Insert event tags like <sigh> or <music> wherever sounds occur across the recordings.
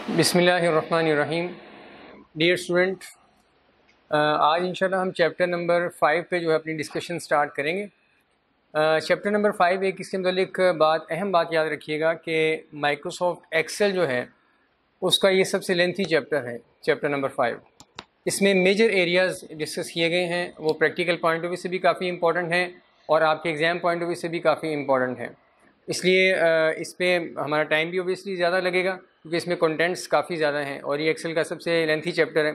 बिसमीम dear student आज इंशाल्लाह हम चैप्टर नंबर फाइव पे जो है अपनी डिस्कशन स्टार्ट करेंगे। चैप्टर नंबर फाइव एक इसके मतलब बात, अहम बात याद रखिएगा कि माइक्रोसॉफ्ट एक्सेल जो है, उसका ये सबसे लेंथी चैप्टर है चैप्टर नंबर फाइव इसमें मेजर एरियाज़ डिस्कस किए गए हैं, वो प्रैक्टिकल पॉइंट ऑफ़ व्यू से भी काफ़ी इंपॉर्टेंट हैं और आपके एग्ज़ाम पॉइंट ऑफ़ व्यू से भी काफ़ी इंपॉर्टेंट है। इसलिए इस पर हमारा टाइम भी ओबियसली ज़्यादा लगेगा। क्योंकि इसमें कंटेंट्स काफ़ी ज़्यादा हैं और ये एक्सेल का सबसे लेंथी चैप्टर है।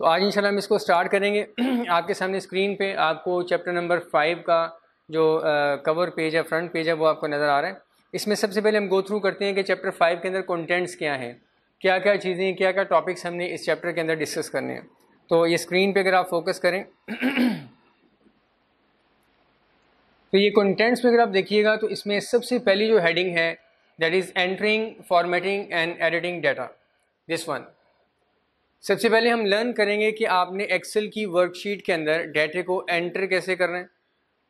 तो आज इंशाल्लाह हम इसको स्टार्ट करेंगे। <clears throat> आपके सामने स्क्रीन पे आपको चैप्टर नंबर फाइव का जो कवर पेज है फ्रंट पेज है, वो आपको नज़र आ रहा है। इसमें सबसे पहले हम गो थ्रू करते हैं कि चैप्टर फाइव के अंदर कंटेंट्स क्या हैं क्या क्या चीज़ें क्या क्या टॉपिक्स हमने इस चैप्टर के अंदर डिस्कस करने हैं। तो ये स्क्रीन पर अगर आप फोकस करें <clears throat> तो ये कंटेंट्स में अगर आप देखिएगा तो इसमें सबसे पहली जो हेडिंग है that is entering formatting and editing data this one सबसे पहले हम लर्न करेंगे कि आपने एक्सेल की वर्कशीट के अंदर डाटे को एंटर कैसे करना है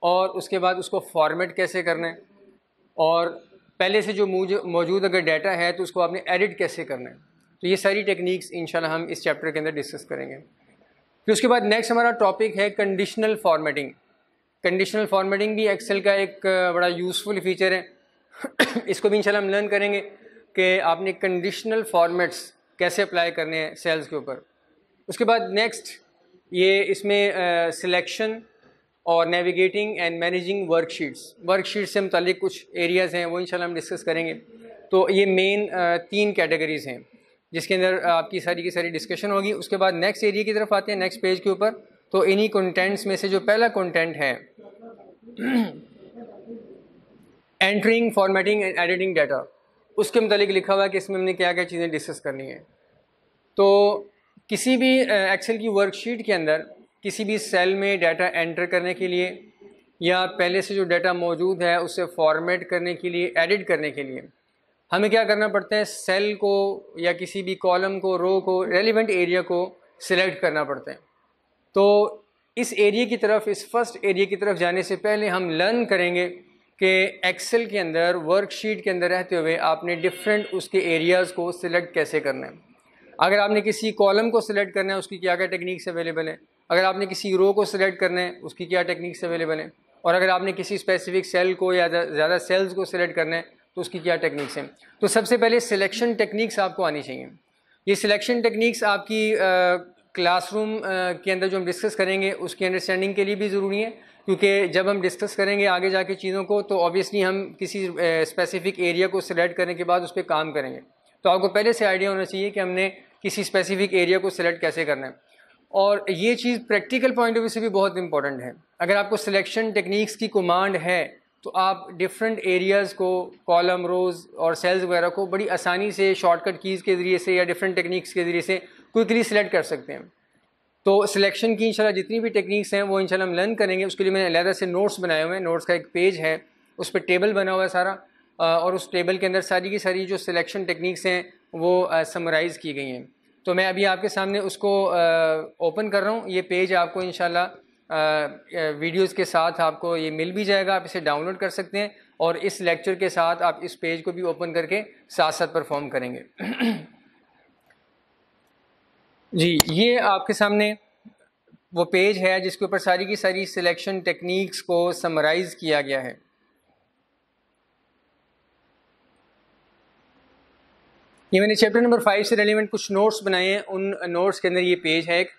और उसके बाद उसको फॉर्मेट कैसे करना है और पहले से जो मौजूद अगर डाटा है तो उसको आपने एडिट कैसे करना है। तो ये सारी टेक्निक्स इंशाल्लाह हम इस चैप्टर के अंदर डिस्कस करेंगे। फिर उसके बाद नेक्स्ट हमारा टॉपिक है कंडीशनल फॉर्मेटिंग कंडीशनल फॉर्मेटिंग भी एक्सेल का एक, बड़ा यूज़फुल फीचर है। <coughs> इसको भी इंशाल्लाह हम लर्न करेंगे कि आपने कंडीशनल फॉर्मेट्स कैसे अप्लाई करने हैं सेल्स के ऊपर। उसके बाद नेक्स्ट ये इसमें सिलेक्शन और navigating and managing worksheets worksheet से मुतल कुछ एरियाज़ हैं, वो इंशाल्लाह हम डिस्कस करेंगे। तो ये मेन तीन कैटेगरीज़ हैं, जिसके अंदर आपकी सारी की सारी डिस्कशन होगी। उसके बाद नेक्स्ट एरिया की तरफ़ आते हैं नेक्स्ट पेज के ऊपर। तो इन्हीं कंटेंट्स में से जो पहला कंटेंट है entering formatting and editing data उसके मतलब लिखा हुआ है कि इसमें हमने क्या क्या चीज़ें डिस्कस करनी है। तो किसी भी एक्सेल की वर्कशीट के अंदर किसी भी सेल में डाटा एंटर करने के लिए या पहले से जो डाटा मौजूद है उसे फॉर्मेट करने के लिए एडिट करने के लिए हमें क्या करना पड़ता है? सेल को या किसी भी कॉलम को रो को रेलिवेंट एरिया को सिलेक्ट करना पड़ता है। तो इस एरिया की तरफ़, इस फ़र्स्ट एरिया की तरफ़ जाने से पहले हम लर्न करेंगे कि एक्सेल के अंदर वर्कशीट के अंदर रहते हुए आपने डिफरेंट उसके एरियाज़ को सिलेक्ट कैसे करना है? अगर आपने किसी कॉलम को सिलेक्ट करना है, उसकी क्या क्या टेक्निक्स अवेलेबल है? अगर आपने किसी रो को सिलेक्ट करना है, उसकी क्या टेक्निक्स अवेलेबल है? और अगर आपने किसी स्पेसिफिक सेल को या ज़्यादा सेल्स को सिलेक्ट करना है तो उसकी क्या टेक्निक्स हैं? तो सबसे पहले सिलेक्शन टेक्निक्स आपको आनी चाहिए। ये सिलेक्शन टेक्निक्स आपकी क्लासरूम के अंदर जो हम डिस्कस करेंगे, उसकी अंडरस्टैंडिंग के लिए भी ज़रूरी है। क्योंकि जब हम डिस्कस करेंगे आगे जाके चीज़ों को तो ऑब्वियसली हम किसी स्पेसिफिक एरिया को सिलेक्ट करने के बाद उस पर काम करेंगे। तो आपको पहले से आइडिया होना चाहिए कि हमने किसी स्पेसिफिक एरिया को सिलेक्ट कैसे करना है। और ये चीज़ प्रैक्टिकल पॉइंट ऑफ़ व्यू से भी बहुत इंपॉर्टेंट है। अगर आपको सिलेक्शन टेक्निक्स की कमांड है तो आप डिफरेंट एरियाज़ को कॉलम रोज़ और सेल्स वगैरह को बड़ी आसानी से शॉर्टकट कीज़ के ज़रिए से या डिफरेंट टेक्निक्स के ज़रिए से क्विकली सिलेक्ट कर सकते हैं। तो सिलेक्शन की इंशाल्लाह जितनी भी टेक्निक्स हैं, वो इंशाल्लाह हम लर्न करेंगे। उसके लिए मैंने अलहदा से नोट्स बनाए हुए हैं। नोट्स का एक पेज है, उस पर टेबल बना हुआ है सारा। और उस टेबल के अंदर सारी की सारी जो सिलेक्शन टेक्निक्स हैं, वो समराइज़ की गई हैं। तो मैं अभी आपके सामने उसको ओपन कर रहा हूँ। ये पेज आपको इन वीडियोज़ के साथ आपको ये मिल भी जाएगा। आप इसे डाउनलोड कर सकते हैं और इस लेक्चर के साथ आप इस पेज को भी ओपन करके साथ साथ परफॉर्म करेंगे। <clears throat> जी, ये आपके सामने वो पेज है जिसके ऊपर सारी की सारी सिलेक्शन टेक्निक्स को समराइज़ किया गया है। ये मैंने चैप्टर नंबर फाइव से रेलिवेंट कुछ नोट्स बनाए हैं। उन नोट्स के अंदर ये पेज है एक।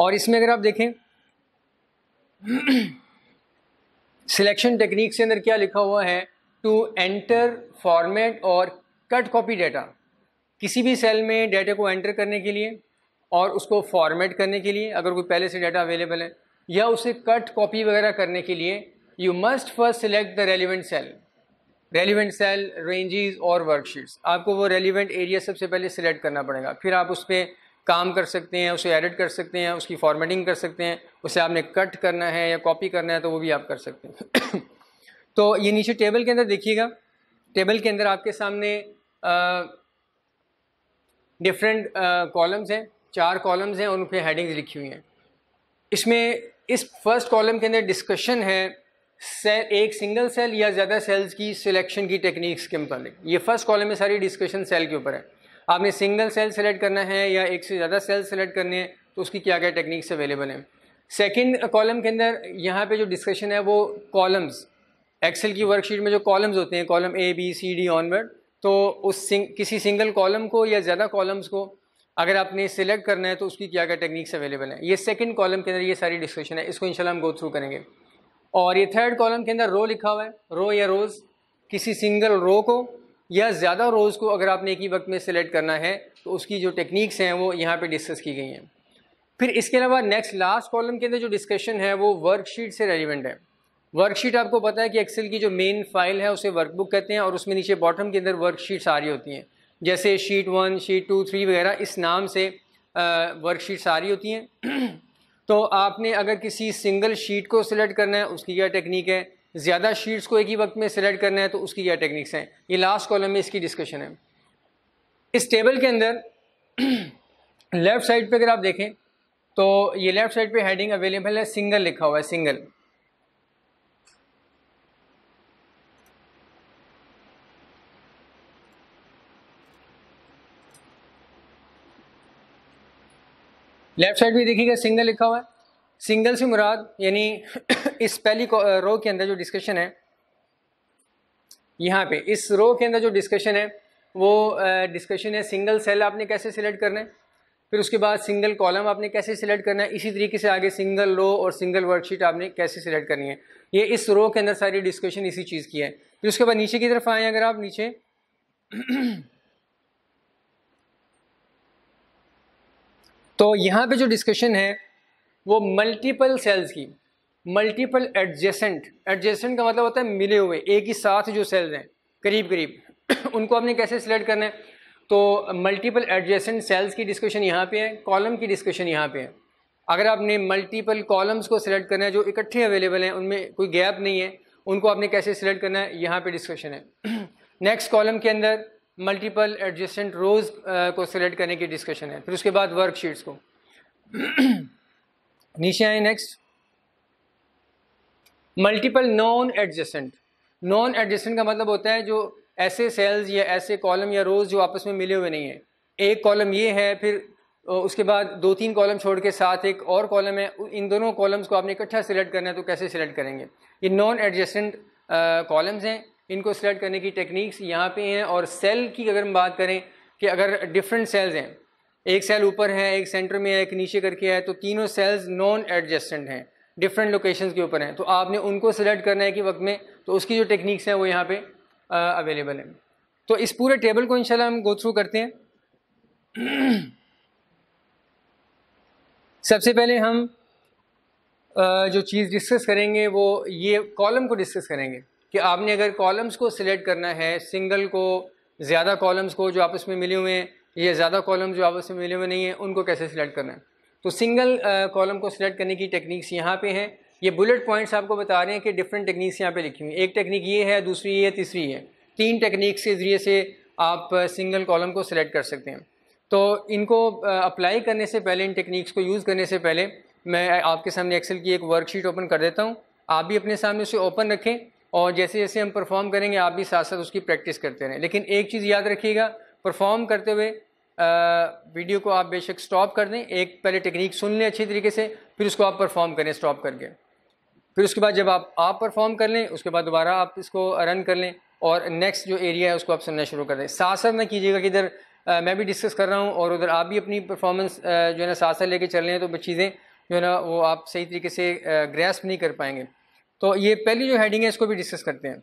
और इसमें अगर आप देखें सिलेक्शन टेक्निक के अंदर क्या लिखा हुआ है? टू एंटर फॉर्मेट और कट कॉपी डेटा किसी भी सेल में डाटा को एंटर करने के लिए और उसको फॉर्मेट करने के लिए, अगर कोई पहले से डाटा अवेलेबल है, या उसे कट कॉपी वगैरह करने के लिए you must first select the relevant cell relevant cell ranges और वर्कशीट्स आपको वो रेलिवेंट एरिया सबसे पहले सिलेक्ट करना पड़ेगा। फिर आप उस पर काम कर सकते हैं, उसे एडिट कर सकते हैं, उसकी फॉर्मेटिंग कर सकते हैं, उसे आपने कट करना है या कॉपी करना है तो वो भी आप कर सकते हैं। <coughs> तो ये नीचे टेबल के अंदर देखिएगा। टेबल के अंदर आपके सामने डिफरेंट कॉलम्स हैं, चार कॉलम्स हैं, और उन पर हेडिंग्स लिखी हुई हैं। इसमें, इस फ़र्स्ट कॉलम के अंदर डिस्कशन है सेल एक सिंगल सेल या ज़्यादा सेल्स की सिलेक्शन की टेक्निक्स के मुताबिक ये फ़र्स्ट कॉलम में सारी डिस्कशन सेल के ऊपर है। आपने सिंगल सेल सेलेक्ट करना है या एक से ज़्यादा सेल सेलेक्ट करने हैं तो उसकी क्या क्या टेक्निक्स अवेलेबल हैं। सेकेंड कॉलम के अंदर, यहाँ पे जो डिस्कशन है, वो कॉलम्स एक्सेल की वर्कशीट में जो कॉलम्स होते हैं column A B C D onward तो उस सिंग, किसी सिंगल कॉलम को या ज़्यादा कॉलम्स को अगर आपने सिलेक्ट करना है तो उसकी क्या क्या टेक्निक्स अवेलेबल हैं। ये सेकंड कॉलम के अंदर ये सारी डिस्कशन है इसको इंशाल्लाह हम गो थ्रू करेंगे। और ये थर्ड कॉलम के अंदर रो लिखा हुआ है रो या रोज़ किसी सिंगल रो को या ज़्यादा रोज़ को अगर आपने एक ही वक्त में सिलेक्ट करना है तो उसकी जो टेक्निक्स हैं वो यहाँ पर डिस्कस की गई हैं। फिर इसके अलावा नेक्स्ट लास्ट कॉलम के अंदर जो डिस्कशन है वो वर्कशीट से रेलिवेंट है। वर्कशीट आपको पता है कि एक्सेल की जो मेन फ़ाइल है, उसे वर्कबुक कहते हैं और उसमें नीचे बॉटम के अंदर वर्कशीट सारी होती हैं। जैसे sheet one sheet two three वगैरह, इस नाम से वर्कशीट सारी होती हैं। <clears throat> तो आपने अगर किसी सिंगल शीट को सिलेक्ट करना है, उसकी क्या टेक्निक है? ज़्यादा शीट्स को एक ही वक्त में सिलेक्ट करना है तो उसकी क्या टेक्निक्स हैं? ये लास्ट कॉलम में इसकी डिस्कशन है। इस टेबल के अंदर <clears throat> लेफ़्ट साइड पे अगर आप देखें तो ये लेफ़्ट साइड पे हेडिंग अवेलेबल है सिंगल लिखा हुआ है सिंगल लेफ़्ट साइड भी देखिएगा सिंगल लिखा हुआ है। सिंगल से मुराद, यानी <coughs> इस पहली रो के अंदर जो डिस्कशन है, यहाँ पे, इस रो के अंदर जो डिस्कशन है, वो डिस्कशन है सिंगल सेल आपने कैसे सिलेक्ट करना है, फिर उसके बाद सिंगल कॉलम आपने कैसे सिलेक्ट करना है, इसी तरीके से आगे सिंगल रो और सिंगल वर्कशीट आपने कैसे सिलेक्ट करनी है। ये इस रो के अंदर सारी डिस्कशन इसी चीज़ की है। फिर उसके बाद नीचे की तरफ़ आएँ, अगर आप नीचे। तो यहाँ पे जो डिस्कशन है, वो मल्टीपल सेल्स की मल्टीपल एडजेसेंट एडजेसेंट का मतलब होता है मिले हुए, एक ही साथ जो सेल्स हैं, करीब करीब, <coughs> उनको आपने कैसे सिलेक्ट करना है? तो मल्टीपल एडजेसेंट सेल्स की डिस्कशन यहाँ पे है कॉलम की डिस्कशन यहाँ पे है। अगर आपने मल्टीपल कॉलम्स को सिलेक्ट करना है, जो इकट्ठे अवेलेबल हैं, उनमें कोई गैप नहीं है, उनको आपने कैसे सिलेक्ट करना है? यहाँ पे डिस्कशन है। <coughs> नेक्स्ट कॉलम के अंदर मल्टीपल एडजस्टेंट रोज़ को सिलेक्ट करने की डिस्कशन है। फिर उसके बाद वर्कशीट्स को। <clears throat> नीचे आए next multiple non adjacent non adjacent का मतलब होता है जो ऐसे सेल्स या ऐसे कॉलम या रोज़ जो आपस में मिले हुए नहीं हैं। एक कॉलम ये है, फिर उसके बाद दो तीन कॉलम छोड़ के साथ एक और कॉलम है। इन दोनों कॉलम्स को आपने इकट्ठा सिलेक्ट करना है तो कैसे सिलेक्ट करेंगे? ये नॉन एडजस्टेंट कॉलम्स हैं। इनको सिलेक्ट करने की टेक्निक्स यहाँ पे हैं और सेल की अगर हम बात करें कि अगर डिफरेंट सेल्स हैं, एक सेल ऊपर है, एक सेंटर में है, एक नीचे करके है तो तीनों सेल्स नॉन एडजस्टेंट हैं डिफरेंट लोकेशंस के ऊपर हैं। तो आपने उनको सिलेक्ट करना है कि वक्त में तो उसकी जो टेक्निक्स हैं वो यहाँ पे अवेलेबल हैं। तो इस पूरे टेबल को इंशाल्लाह हम गो थ्रू करते हैं। <clears throat> सबसे पहले हम जो चीज़ डिस्कस करेंगे वो ये कॉलम को डिस्कस करेंगे। कि आपने अगर कॉलम्स को सिलेक्ट करना है सिंगल को, ज़्यादा कॉलम्स को जो आपस में मिले हुए हैं, या ज़्यादा कॉलम जो आपस में मिले हुए नहीं हैं, उनको कैसे सिलेक्ट करना है? तो सिंगल कॉलम को सिलेक्ट करने की टेक्निक्स यहाँ पे हैं। ये बुलेट पॉइंट्स आपको बता रहे हैं कि डिफरेंट टेक्निक्स यहाँ पे लिखी हुई एक टेक्निक ये है, दूसरी ये, तीसरी है तीन टेक्निक्स के ज़रिए से आप सिंगल कॉलम को सिलेक्ट कर सकते हैं। तो इनको अप्लाई करने से पहले, इन टेक्निक्स को यूज़ करने से पहले, मैं आपके सामने एक्सेल की एक वर्कशीट ओपन कर देता हूँ। आप भी अपने सामने उसे ओपन रखें। और जैसे जैसे हम परफॉर्म करेंगे, आप भी साथ साथ उसकी प्रैक्टिस करते रहें। लेकिन एक चीज़ याद रखिएगा परफॉर्म करते हुए वीडियो को आप बेशक स्टॉप कर दें। एक पहले टेक्निक सुन लें अच्छी तरीके से, फिर उसको आप परफॉर्म करें स्टॉप करके। फिर उसके बाद जब आप आप परफॉर्म कर लें, उसके बाद दोबारा आप इसको रन कर लें और नेक्स्ट जो एरिया है, उसको आप सुनना शुरू कर दें। साथ साथ ना कीजिएगा कि इधर मैं भी डिस्कस कर रहा हूँ और उधर आप भी अपनी परफॉर्मेंस जो है ना साथ साथ लेके चल रहे हैं तो चीज़ें जो है ना, वो आप सही तरीके से ग्रेस्प नहीं कर पाएँगे। तो ये पहली जो हेडिंग है, इसको भी डिस्कस करते हैं।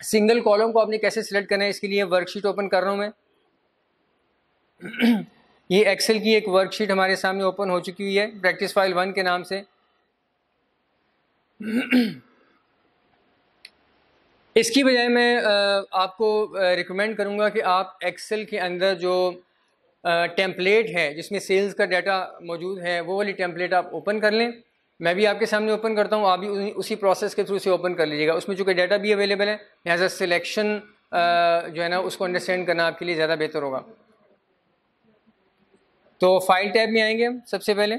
सिंगल कॉलम को आपने कैसे सिलेक्ट करना है, इसके लिए वर्कशीट ओपन कर रहा हूँ मैं। <clears throat> ये एक्सेल की एक वर्कशीट हमारे सामने ओपन हो चुकी हुई है प्रैक्टिस फ़ाइल वन के नाम से। <clears throat> इसकी बजाय मैं आपको रिकमेंड करूँगा कि आप एक्सेल के अंदर जो टेम्पलेट है, जिसमें सेल्स का डाटा मौजूद है, वो वाली टेम्पलेट आप ओपन कर लें। मैं भी आपके सामने ओपन करता हूँ, आप भी उसी प्रोसेस के थ्रू से ओपन कर लीजिएगा। उसमें चूँकि डाटा भी अवेलेबल है लिहाजा सिलेक्शन जो है ना, उसको अंडरस्टैंड करना आपके लिए ज़्यादा बेहतर होगा। तो फ़ाइल टैब में आएँगे हम सबसे पहले।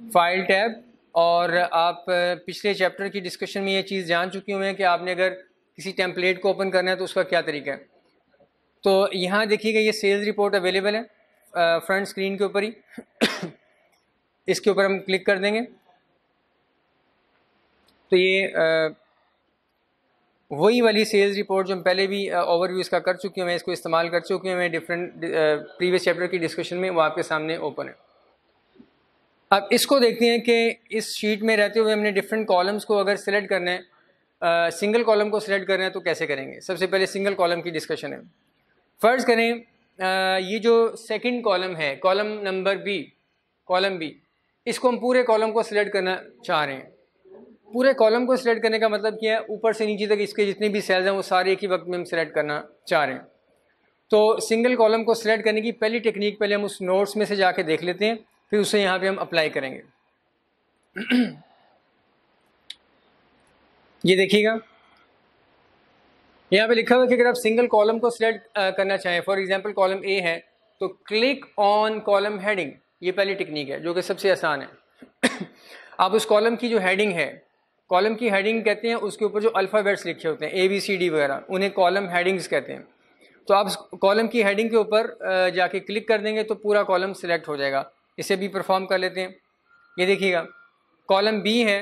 फ़ाइल टैब और आप पिछले चैप्टर की डिस्कशन में ये चीज़ जान चुकी हैं कि आपने अगर किसी टेम्पलेट को ओपन करना है तो उसका क्या तरीका है। तो यहाँ देखिएगा, ये सेल्स रिपोर्ट अवेलेबल है फ्रंट स्क्रीन के ऊपर ही। इसके ऊपर हम क्लिक कर देंगे। तो ये वही वाली सेल्स रिपोर्ट जो हम पहले भी ओवरव्यू इसका कर चुके हैं मैं इसको इस्तेमाल कर चुके हैं मैं डिफरेंट प्रीवियस चैप्टर की डिस्कशन में वो आपके सामने ओपन है। अब इसको देखते हैं कि इस शीट में रहते हुए हमने डिफरेंट कॉलम्स को अगर सिलेक्ट करना है सिंगल कॉलम को सिलेक्ट करना है तो कैसे करेंगे? सबसे पहले सिंगल कॉलम की डिस्कशन है। फ़र्ज़ करें आ, ये जो सेकंड कॉलम है column number B column B इसको हम पूरे कॉलम को सिलेक्ट करना चाह रहे हैं। पूरे कॉलम को सिलेक्ट करने का मतलब क्या है? ऊपर से नीचे तक इसके जितने भी सेल्स हैं, वो सारे एक ही वक्त में हम सिलेक्ट करना चाह रहे हैं। तो सिंगल कॉलम को सिलेक्ट करने की पहली टेक्निक पहले हम उस नोट्स में से जाके देख लेते हैं, फिर उसे यहाँ पे हम अप्लाई करेंगे। <clears throat> ये देखिएगा। यहाँ पे लिखा हुआ है कि अगर आप सिंगल कॉलम को सिलेक्ट करना चाहें फॉर एग्जांपल कॉलम ए है तो क्लिक ऑन कॉलम हेडिंग ये पहली टेक्निक है, जो कि सबसे आसान है। <coughs> आप उस कॉलम की जो हेडिंग है कॉलम की हेडिंग कहते हैं, उसके ऊपर जो अल्फ़ाबेट्स लिखे होते हैं ए बी सी डी वगैरह, उन्हें कॉलम हेडिंग्स कहते हैं। तो आप कॉलम की हेडिंग के ऊपर जाके क्लिक कर देंगे तो पूरा कॉलम सिलेक्ट हो जाएगा। इसे भी परफॉर्म कर लेते हैं। ये देखिएगा कॉलम बी है।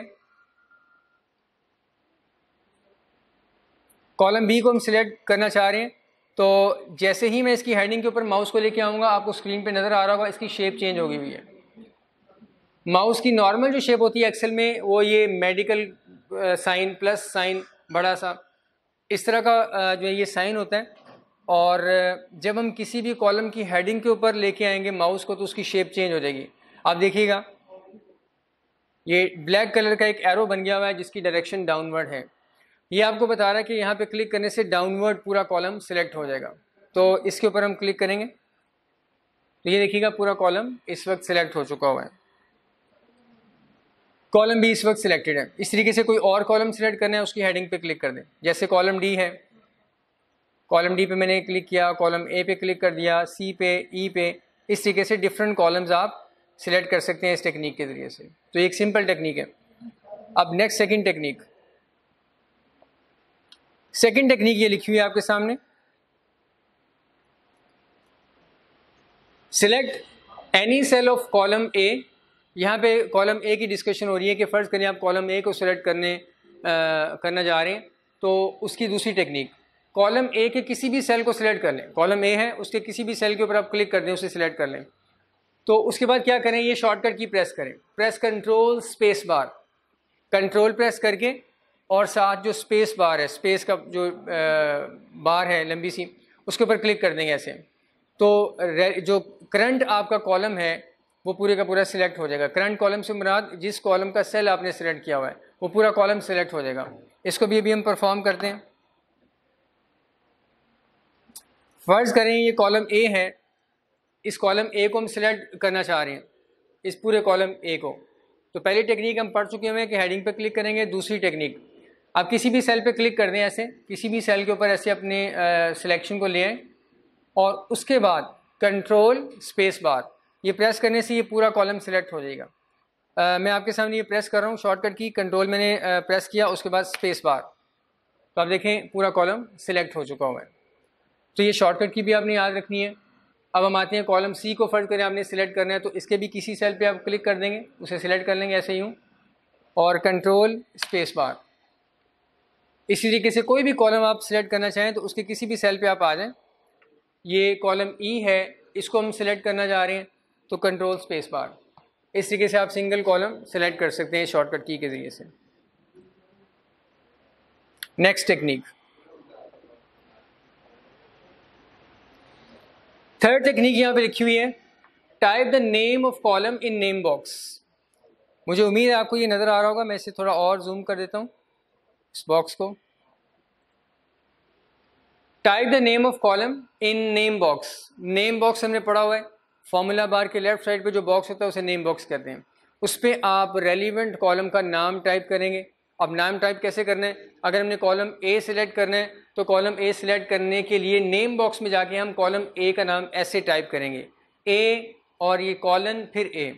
कॉलम बी को हम सिलेक्ट करना चाह रहे हैं। तो जैसे ही मैं इसकी हेडिंग के ऊपर माउस को लेके आऊँगा, आपको स्क्रीन पे नज़र आ रहा होगा, इसकी शेप चेंज होगी हुई है। माउस की नॉर्मल जो शेप होती है एक्सेल में, वो ये मेडिकल साइन प्लस साइन बड़ा सा, इस तरह का जो ये साइन होता है। और जब हम किसी भी कॉलम की हेडिंग के ऊपर लेके आएँगे माउस को तो उसकी शेप चेंज हो जाएगी। आप देखिएगा, ये ब्लैक कलर का एक एरो बन गया हुआ है, जिसकी डायरेक्शन डाउनवर्ड है। ये आपको बता रहा है कि यहाँ पे क्लिक करने से डाउनवर्ड पूरा कॉलम सिलेक्ट हो जाएगा। तो इसके ऊपर हम क्लिक करेंगे। तो ये देखिएगा, पूरा कॉलम इस वक्त सिलेक्ट हो चुका हुआ है। कॉलम भी इस वक्त सिलेक्टेड है। इस तरीके से कोई और कॉलम सिलेक्ट करना है, उसकी हेडिंग पे क्लिक कर दें। जैसे कॉलम डी है। कॉलम डी पे मैंने क्लिक किया कॉलम ए पे क्लिक कर दिया सी पे ई e पे। इस तरीके से डिफरेंट कॉलम्स आप सिलेक्ट कर सकते हैं इस टेक्निक के ज़रिए से। तो एक सिंपल टेक्निक है। अब next second technique second technique ये लिखी हुई है आपके सामने। Select any cell of column A यहाँ पे कॉलम ए की डिस्कशन हो रही है कि फ़र्ज़ करें आप कॉलम ए को सिलेक्ट करने आ, करना जा रहे हैं तो उसकी दूसरी टेक्निक कॉलम ए के किसी भी सेल को सिलेक्ट कर लें। कॉलम ए है उसके किसी भी सेल के ऊपर आप क्लिक कर दें उसे सिलेक्ट कर लें। तो उसके बाद क्या करें ये शॉर्टकट की प्रेस करें। Press control space bar control press करके और साथ जो स्पेस बार है स्पेस का जो बार है, लंबी सी, उसके ऊपर क्लिक कर देंगे ऐसे। तो जो करंट आपका कॉलम है, वो पूरे का पूरा सिलेक्ट हो जाएगा। करंट कॉलम से मुराद, जिस कॉलम का सेल आपने सिलेक्ट किया हुआ है, वो पूरा कॉलम सिलेक्ट हो जाएगा। इसको भी अभी हम परफॉर्म करते हैं। फ़र्ज़ करें ये कॉलम ए है, इस कॉलम ए को हम सिलेक्ट करना चाह रहे हैं, इस पूरे कॉलम ए को। तो पहली टेक्निक हम पढ़ चुके हुए हैं कि हेडिंग पर क्लिक करेंगे, दूसरी टेक्निक आप किसी भी सेल पे क्लिक कर दें ऐसे किसी भी सेल के ऊपर ऐसे अपने सिलेक्शन को ले आएँ और उसके बाद कंट्रोल स्पेस बार ये प्रेस करने से ये पूरा कॉलम सिलेक्ट हो जाएगा। आ, मैं आपके सामने ये प्रेस कर रहा हूँ शॉर्टकट की कंट्रोल मैंने आ, प्रेस किया उसके बाद स्पेस बार तो आप देखें पूरा कॉलम सिलेक्ट हो चुका हुआ है। तो ये शॉर्टकट की भी आपने याद रखनी है। अब हम आते हैं कॉलम सी को फ़र्ज़ करें आपने सिलेक्ट करना है तो इसके भी किसी सेल पे आप क्लिक कर देंगे उसे सिलेक्ट कर लेंगे ऐसे ही हूँ। और कंट्रोल स्पेस बार इसी तरीके से कोई भी कॉलम आप सिलेक्ट करना चाहें तो उसके किसी भी सेल पे आप आ जाएँ। ये कॉलम ई e है, इसको हम सिलेक्ट करना चाह रहे हैं तो कंट्रोल स्पेस बार इस तरीके से आप सिंगल कॉलम सेलेक्ट कर सकते हैं शॉर्टकट की के ज़रिए से। नेक्स्ट टेक्निक थर्ड टेक्निक यहाँ पे लिखी हुई है। Type the name of column in name box मुझे उम्मीद है आपको ये नज़र आ रहा होगा, मैं इसे थोड़ा और जूम कर देता हूँ। इस बॉक्स को। Type the name of column in name box name box हमने पढ़ा हुआ है। फॉर्मूला बार के लेफ़्ट साइड पे जो बॉक्स होता है, उसे नेम बॉक्स कहते हैं। उस पर आप रेलिवेंट कॉलम का नाम टाइप करेंगे। अब नाम टाइप कैसे करना है? अगर हमने कॉलम ए सिलेक्ट करना है तो कॉलम ए सिलेक्ट करने के लिए नेम बॉक्स में जाके हम कॉलम ए का नाम ऐसे टाइप करेंगे। ए और ये कॉलन फिर ए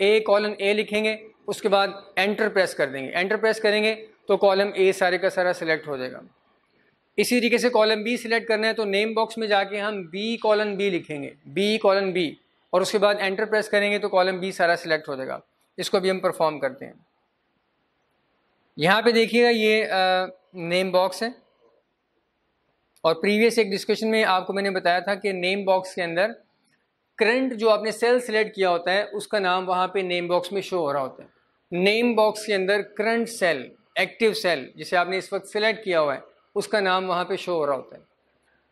ए कॉलन ए लिखेंगे, उसके बाद एंटर प्रेस कर देंगे। एंटर प्रेस करेंगे तो कॉलम ए सारे का सारा सिलेक्ट हो जाएगा। इसी तरीके से कॉलम बी सिलेक्ट करना है तो नेम बॉक्स में जाके हम बी कॉलन बी लिखेंगे। बी कॉलन बी और उसके बाद एंटर प्रेस करेंगे तो कॉलम बी सारा सिलेक्ट हो जाएगा। इसको भी हम परफॉर्म करते हैं। यहाँ पे देखिएगा ये नेम बॉक्स है। और प्रीवियस एक डिस्कशन में आपको मैंने बताया था कि नेम बॉक्स के अंदर करंट जो आपने सेल सिलेक्ट किया होता है, उसका नाम वहाँ पे नेम बॉक्स में शो हो रहा होता है। नेम बॉक्स के अंदर करंट सेल एक्टिव सेल, जिसे आपने इस वक्त सिलेक्ट किया हुआ है, उसका नाम वहाँ पे शो हो रहा होता है।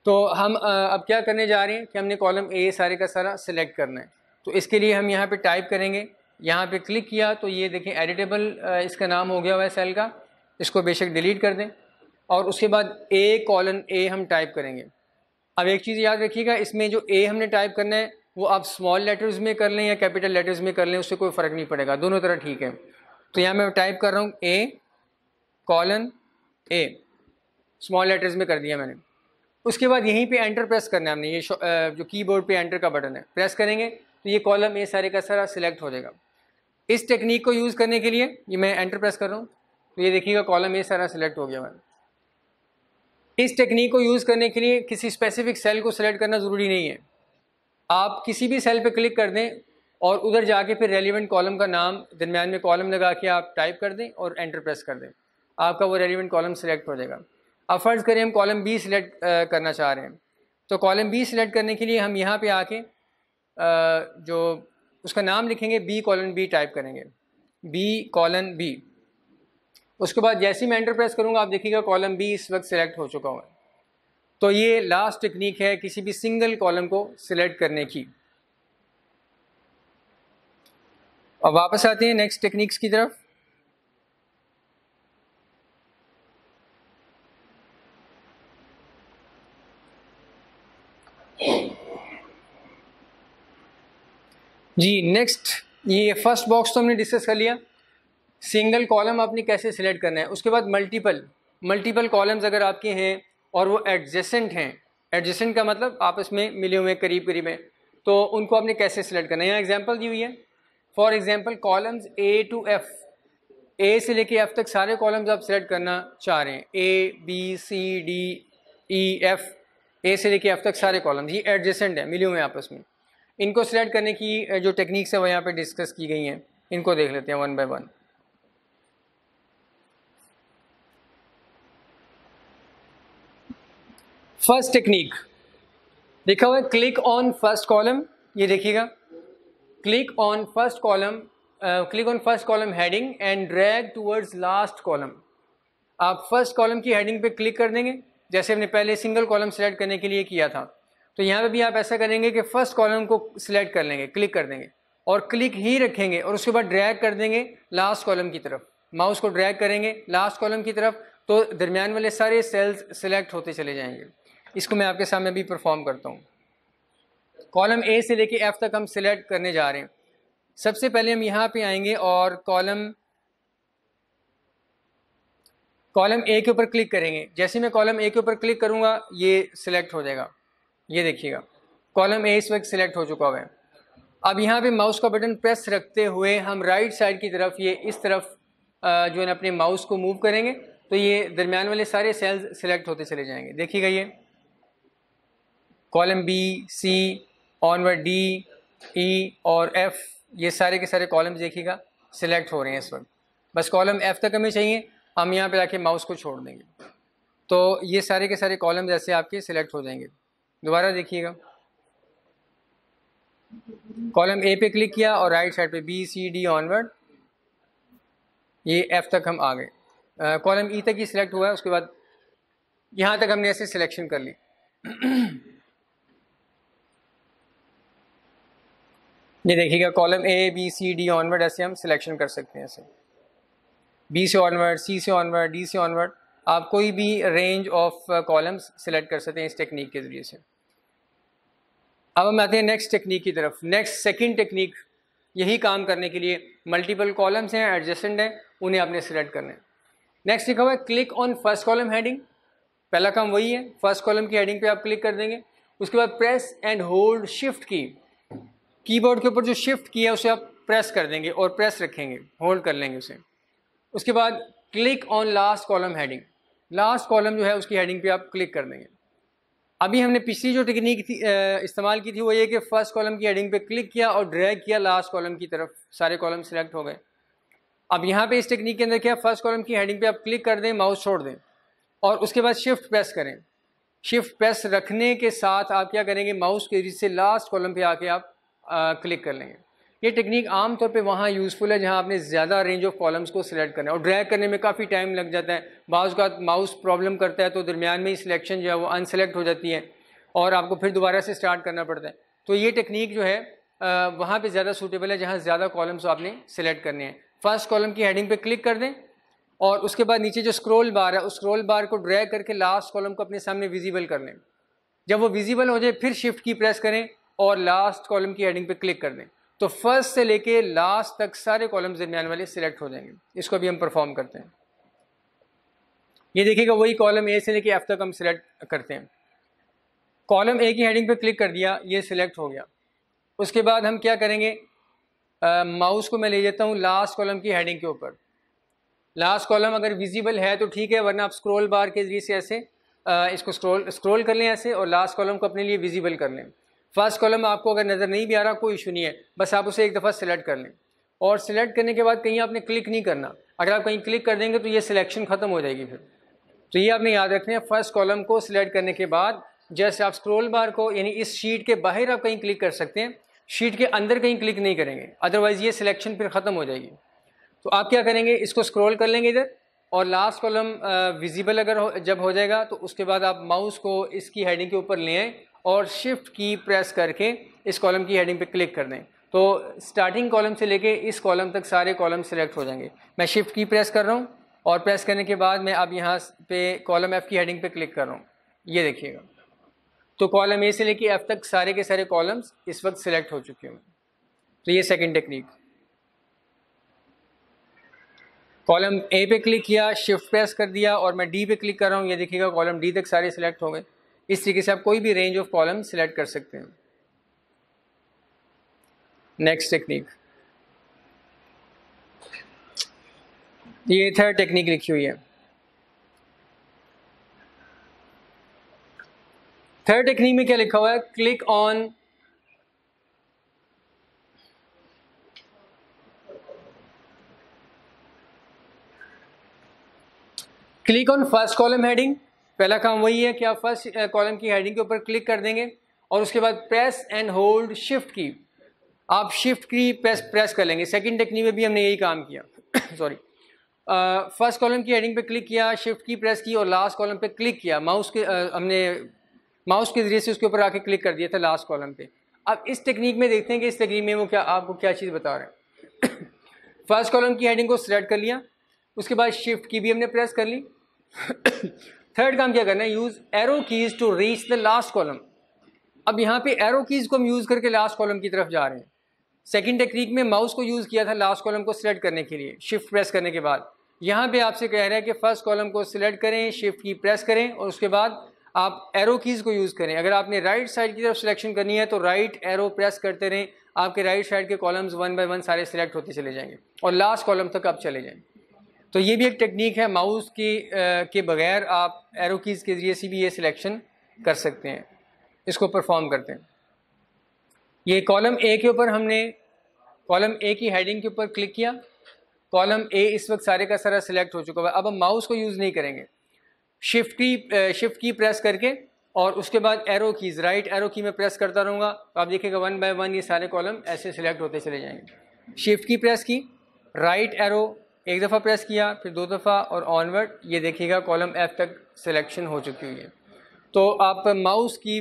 तो हम अब क्या करने जा रहे हैं कि हमने कॉलम ए सारे का सारा सिलेक्ट करना है। तो इसके लिए हम यहाँ पे टाइप करेंगे। यहाँ पे क्लिक किया तो ये देखें एडिटेबल इसका नाम हो गया हुआ है सेल का। इसको बेशक डिलीट कर दें। और उसके बाद ए कॉलन ए हम टाइप करेंगे। अब एक चीज़ याद रखिएगा, इसमें जो ए हमने टाइप करना है, वो आप स्मॉल लेटर्स में कर लें या कैपिटल लेटर्स में कर लें, उससे कोई फ़र्क नहीं पड़ेगा। दोनों तरह ठीक है। तो यहाँ मैं टाइप कर रहा हूँ A colon A small letters में कर दिया मैंने। उसके बाद यहीं पे एंटर प्रेस करना है हमने, ये जो कीबोर्ड पे एंटर का बटन है। प्रेस करेंगे तो ये कॉलम ए सारे का सारा सिलेक्ट हो जाएगा। इस टेक्निक को यूज़ करने के लिए ये मैं एंटर प्रेस कर रहा हूँ तो ये देखिएगा कॉलम ए सारा सिलेक्ट हो गया मैंने इस टेक्निक को यूज़ करने के लिए किसी स्पेसिफिक सेल को सिलेक्ट करना ज़रूरी नहीं है। आप किसी भी सेल पे क्लिक कर दें और उधर जाके फिर रेलिवेंट कॉलम का नाम, दरमियान में कॉलम लगा के आप टाइप कर दें और एंटर प्रेस कर दें। आपका वो रेलिवेंट कॉलम सिलेक्ट हो जाएगा। अब फ़र्ज़ करें हम कॉलम बी सिलेक्ट करना चाह रहे हैं। तो कॉलम बी सिलेक्ट करने के लिए हम यहाँ पे आके जो उसका नाम लिखेंगे बी कॉलन बी टाइप करेंगे। बी कॉलन बी उसके बाद जैसे ही मैं एंटर प्रेस करूँगा, आप देखिएगा कॉलम बी इस वक्त सिलेक्ट हो चुका हुआ है। तो ये लास्ट टेक्निक है किसी भी सिंगल कॉलम को सिलेक्ट करने की। अब वापस आते हैं नेक्स्ट टेक्निक्स की तरफ़। जी नेक्स्ट ये फ़र्स्ट बॉक्स तो हमने डिस्कस कर लिया। सिंगल कॉलम आपने कैसे सिलेक्ट करना है? उसके बाद मल्टीपल मल्टीपल कॉलम्स अगर आपके हैं और वो एडजेसेंट हैं एडजेसेंट का मतलब आपस में मिले हुए करीब करीब हैं तो उनको आपने कैसे सिलेक्ट करना है? यहाँ एग्ज़ाम्पल दी हुई है। For example columns A to F A से लेके एफ़ तक सारे कॉलम्स आप सिलेक्ट करना चाह रहे हैं। A B C D E F A से लेके एफ़ तक सारे कॉलम्स ये एडजेसेंट है, मिले हुए हैं आपस में। इनको सिलेक्ट करने की जो टेक्निक्स है, वो यहाँ पे डिस्कस की गई हैं। इनको देख लेते हैं one by one first technique देखा हुआ क्लिक ऑन फ़र्स्ट कॉलम ये देखिएगा। Click on first column click on first column heading and drag towards last column आप फ़र्स्ट कॉलम की हेडिंग पे क्लिक कर देंगे। जैसे हमने पहले सिंगल कॉलम सेलेक्ट करने के लिए किया था। तो यहाँ पे भी आप ऐसा करेंगे कि फ़र्स्ट कॉलम को सिलेक्ट कर लेंगे क्लिक कर देंगे और क्लिक ही रखेंगे और उसके बाद ड्रैग कर देंगे लास्ट कॉलम की तरफ़। माउस को ड्रैग करेंगे लास्ट कॉलम की तरफ़ तो दरमियान वाले सारे सेल्स सिलेक्ट होते चले जाएँगे। इसको मैं आपके सामने भी परफॉर्म करता हूँ। कॉलम ए से लेके एफ़ तक हम सिलेक्ट करने जा रहे हैं। सबसे पहले हम यहाँ पे आएँगे और कॉलम कॉलम ए के ऊपर क्लिक करेंगे। जैसे मैं कॉलम ए के ऊपर क्लिक करूँगा, ये सिलेक्ट हो जाएगा। ये देखिएगा। कॉलम ए इस वक्त सिलेक्ट हो चुका हुआ है। अब यहाँ पे माउस का बटन प्रेस रखते हुए हम राइट साइड की तरफ़ ये इस तरफ़ जो है ना, अपने माउस को मूव करेंगे तो ये दरमियान वाले सारे सेल्स सिलेक्ट होते चले जाएँगे। देखिएगा ये। Column B C onward D E और एफ़ ये सारे के सारे कॉलम्स देखिएगा, सिलेक्ट हो रहे हैं इस वक्त। बस कॉलम एफ़ तक हमें चाहिए, हम यहाँ पे जाके माउस को छोड़ देंगे। तो ये सारे के सारे कॉलम्स ऐसे आपके सिलेक्ट हो जाएँगे। दोबारा देखिएगा। कॉलम ए पे क्लिक किया और राइट साइड पे बी सी डी ऑनवर्ड ये एफ़ तक हम आ गए। कॉलम ई तक ही सिलेक्ट हुआ है, उसके बाद यहाँ तक हमने ऐसे सिलेक्शन कर ली। ये देखिएगा column A B C D onward ऐसे हम सिलेक्शन कर सकते हैं ऐसे। बी से ऑनवर्ड सी से ऑनवर्ड डी से ऑनवर्ड आप कोई भी रेंज ऑफ़ कॉलम्स सिलेक्ट कर सकते हैं इस टेक्निक के ज़रिए से। अब हम आते हैं नेक्स्ट टेक्निक की तरफ़। नेक्स्ट सेकंड टेक्निक यही काम करने के लिए मल्टीपल कॉलम्स हैं एडजस्टेंट हैं, उन्हें आपने सिलेक्ट करना है। नेक्स्ट लिखा हुआ है click on first column heading पहला काम वही है फ़र्स्ट कॉलम की हेडिंग पे आप क्लिक कर देंगे। उसके बाद press and hold shift key keyboard के ऊपर जो शिफ्ट किया है, उसे आप प्रेस कर देंगे और प्रेस रखेंगे होल्ड कर लेंगे उसे। उसके बाद click on last column heading last column जो है, उसकी हेडिंग पे आप क्लिक कर देंगे। अभी हमने पिछली जो टेक्निक थी इस्तेमाल की थी वो ये कि फ़र्स्ट कॉलम की हेडिंग पे क्लिक किया और ड्रैग किया लास्ट कॉलम की तरफ़ सारे कॉलम सेलेक्ट हो गए। अब यहाँ पे इस टेक्निक के अंदर क्या फ़र्स्ट कॉलम की हेडिंग पे आप क्लिक कर दें माउस छोड़ दें और उसके बाद शिफ्ट प्रेस करें। शिफ्ट प्रेस रखने के साथ आप क्या करेंगे माउस के से लास्ट कॉलम पर आके आप आ, क्लिक कर लेंगे। ये टेक्निक आमतौर पे वहाँ यूज़फुल है, जहाँ आपने ज़्यादा रेंज ऑफ़ कॉलम्स को सिलेक्ट करना है। और ड्रैग करने में काफ़ी टाइम लग जाता है। बाज़ का माउस प्रॉब्लम करता है तो दरमियान में ही सिलेक्शन जो है वो अनसेलेक्ट हो जाती है और आपको फिर दोबारा से स्टार्ट करना पड़ता है। तो ये टेक्निक जो है वहाँ पर ज़्यादा सूटेबल है, जहाँ ज़्यादा कॉलम्स आपने सेलेक्ट करने हैं। फ़र्स्ट कॉलम की हेडिंग पर क्लिक कर दें और उसके बाद नीचे जो स्क्रोल बार है, उस स्क्रोल बार को ड्रैग करके लास्ट कॉलम को अपने सामने विजिबल कर लें। जब वो विजिबल हो जाए, फिर शिफ्ट की प्रेस करें और लास्ट कॉलम की हेडिंग पे क्लिक कर दें। तो फ़र्स्ट से लेके लास्ट तक सारे कॉलम्स दरमियान वाले सिलेक्ट हो जाएँगे। इसको भी हम परफॉर्म करते हैं। ये देखिएगा वही कॉलम ए से लेके एफ़ तक हम सिलेक्ट करते हैं। कॉलम ए की हेडिंग पे क्लिक कर दिया ये सिलेक्ट हो गया। उसके बाद हम क्या करेंगे? माउस को मैं ले जाता हूँ लास्ट कॉलम की हेडिंग के ऊपर। लास्ट कॉलम अगर विजिबल है तो ठीक है वरना आप स्क्रॉल बार के ज़रिए से ऐसे आ, इसको स्क्रॉल स्क्रॉल कर लें ऐसे और लास्ट कॉलम को अपने लिए विजिबल कर लें। फ़र्स्ट कॉलम आपको अगर नज़र नहीं भी आ रहा कोई इशू नहीं है। बस आप उसे एक दफ़ा सेलेक्ट कर लें। और सिलेक्ट करने के बाद कहीं आपने क्लिक नहीं करना। अगर आप कहीं क्लिक कर देंगे तो ये सिलेक्शन ख़त्म हो जाएगी फिर। तो ये आपने याद रखना है फ़र्स्ट कॉलम को सिलेक्ट करने के बाद जैसे आप स्क्रोल बार को यानी इस शीट के बाहर आप कहीं क्लिक कर सकते हैं। शीट के अंदर कहीं क्लिक नहीं करेंगे। अदरवाइज़ ये सिलेक्शन फिर ख़त्म हो जाएगी। तो आप क्या करेंगे इसको स्क्रॉल कर लेंगे इधर। और लास्ट कॉलम विजिबल अगर हो, जब हो जाएगा तो उसके बाद आप माउस को इसकी हेडिंग के ऊपर ले आएँ। और शिफ्ट की प्रेस करके इस कॉलम की हेडिंग पे क्लिक कर दें। तो स्टार्टिंग कॉलम से लेके इस कॉलम तक सारे कॉलम सेलेक्ट हो जाएँगे। मैं शिफ्ट की प्रेस कर रहा हूँ और प्रेस करने के बाद मैं अब यहाँ पे कॉलम एफ़ की हेडिंग पे क्लिक कर रहा हूँ। ये देखिएगा। तो कॉलम ए से लेके एफ़ तक सारे के सारे कॉलम्स इस वक्त सिलेक्ट हो चुके हैं। तो ये सेकेंड टेक्निक कॉलम ए पे क्लिक किया शिफ्ट प्रेस कर दिया और मैं डी पे क्लिक कर रहा हूँ। ये देखिएगा कॉलम डी तक सारे सिलेक्ट हो गए। इस तरीके से आप कोई भी रेंज ऑफ़ कॉलम सिलेक्ट कर सकते हैं। नेक्स्ट टेक्निक ये थर्ड टेक्निक लिखी हुई है। थर्ड टेक्निक में क्या लिखा हुआ है? Click on click on first column heading पहला काम वही है कि आप फ़र्स्ट कॉलम की हेडिंग के ऊपर क्लिक कर देंगे और उसके बाद प्रेस एंड होल्ड शिफ्ट की। आप शिफ्ट की प्रेस प्रेस कर लेंगे। सेकंड टेक्निक में भी हमने यही काम किया। सॉरी फ़र्स्ट कॉलम की हेडिंग पे क्लिक किया शिफ्ट की प्रेस की और लास्ट कॉलम पे क्लिक किया। माउस के uh, हमने माउस के ज़रिए से उसके ऊपर आके क्लिक कर दिया था लास्ट कॉलम पे। अब इस टेक्निक में देखते हैं कि इस टेक्निक में वो क्या आपको क्या चीज़ बता रहे हैं। <coughs> फ़र्स्ट कॉलम की हेडिंग को सिलेक्ट कर लिया। उसके बाद शिफ्ट की भी हमने प्रेस कर ली। थर्ड काम क्या करना है? Use arrow keys to reach the last column अब यहाँ पे एरो कीज़ को हम यूज़ करके लास्ट कॉलम की तरफ़ जा रहे हैं। सेकंड टेक्निक में माउस को यूज़ किया था लास्ट कॉलम को सिलेक्ट करने के लिए शिफ्ट प्रेस करने के बाद। यहाँ पे आपसे कह रहा है कि फ़र्स्ट कॉलम को सिलेक्ट करें शिफ्ट की प्रेस करें और उसके बाद आप एरो कीज़ को यूज़ करें। अगर आपने राइट right साइड की तरफ़ सिलेक्शन करनी है तो राइट right एरो प्रेस करते रहें। आपके राइट right साइड के कॉलम्स वन बाय वन सारे सिलेक्ट होते चले जाएँगे और लास्ट कॉलम तक आप चले जाएँगे। तो ये भी एक टेक्निक है माउस की के बगैर आप एरो कीज़ के ज़रिए से भी ये सिलेक्शन कर सकते हैं। इसको परफॉर्म करते हैं। ये कॉलम ए के ऊपर हमने कॉलम ए की हेडिंग के ऊपर क्लिक किया। कॉलम ए इस वक्त सारे का सारा सिलेक्ट हो चुका है। अब हम माउस को यूज़ नहीं करेंगे। शिफ्ट की शिफ्ट की प्रेस करके और उसके बाद एरो कीज़ राइट एरो की मैं प्रेस करता रहूँगा। तो आप देखिएगा वन बाय वन ये सारे कॉलम ऐसे सिलेक्ट होते चले जाएँगे। शिफ्ट की प्रेस की राइट एरो एक दफ़ा प्रेस किया, फिर दो दफ़ा और ऑनवर्ड ये देखिएगा कॉलम एफ़ तक सिलेक्शन हो चुकी हुई है। तो आप माउस की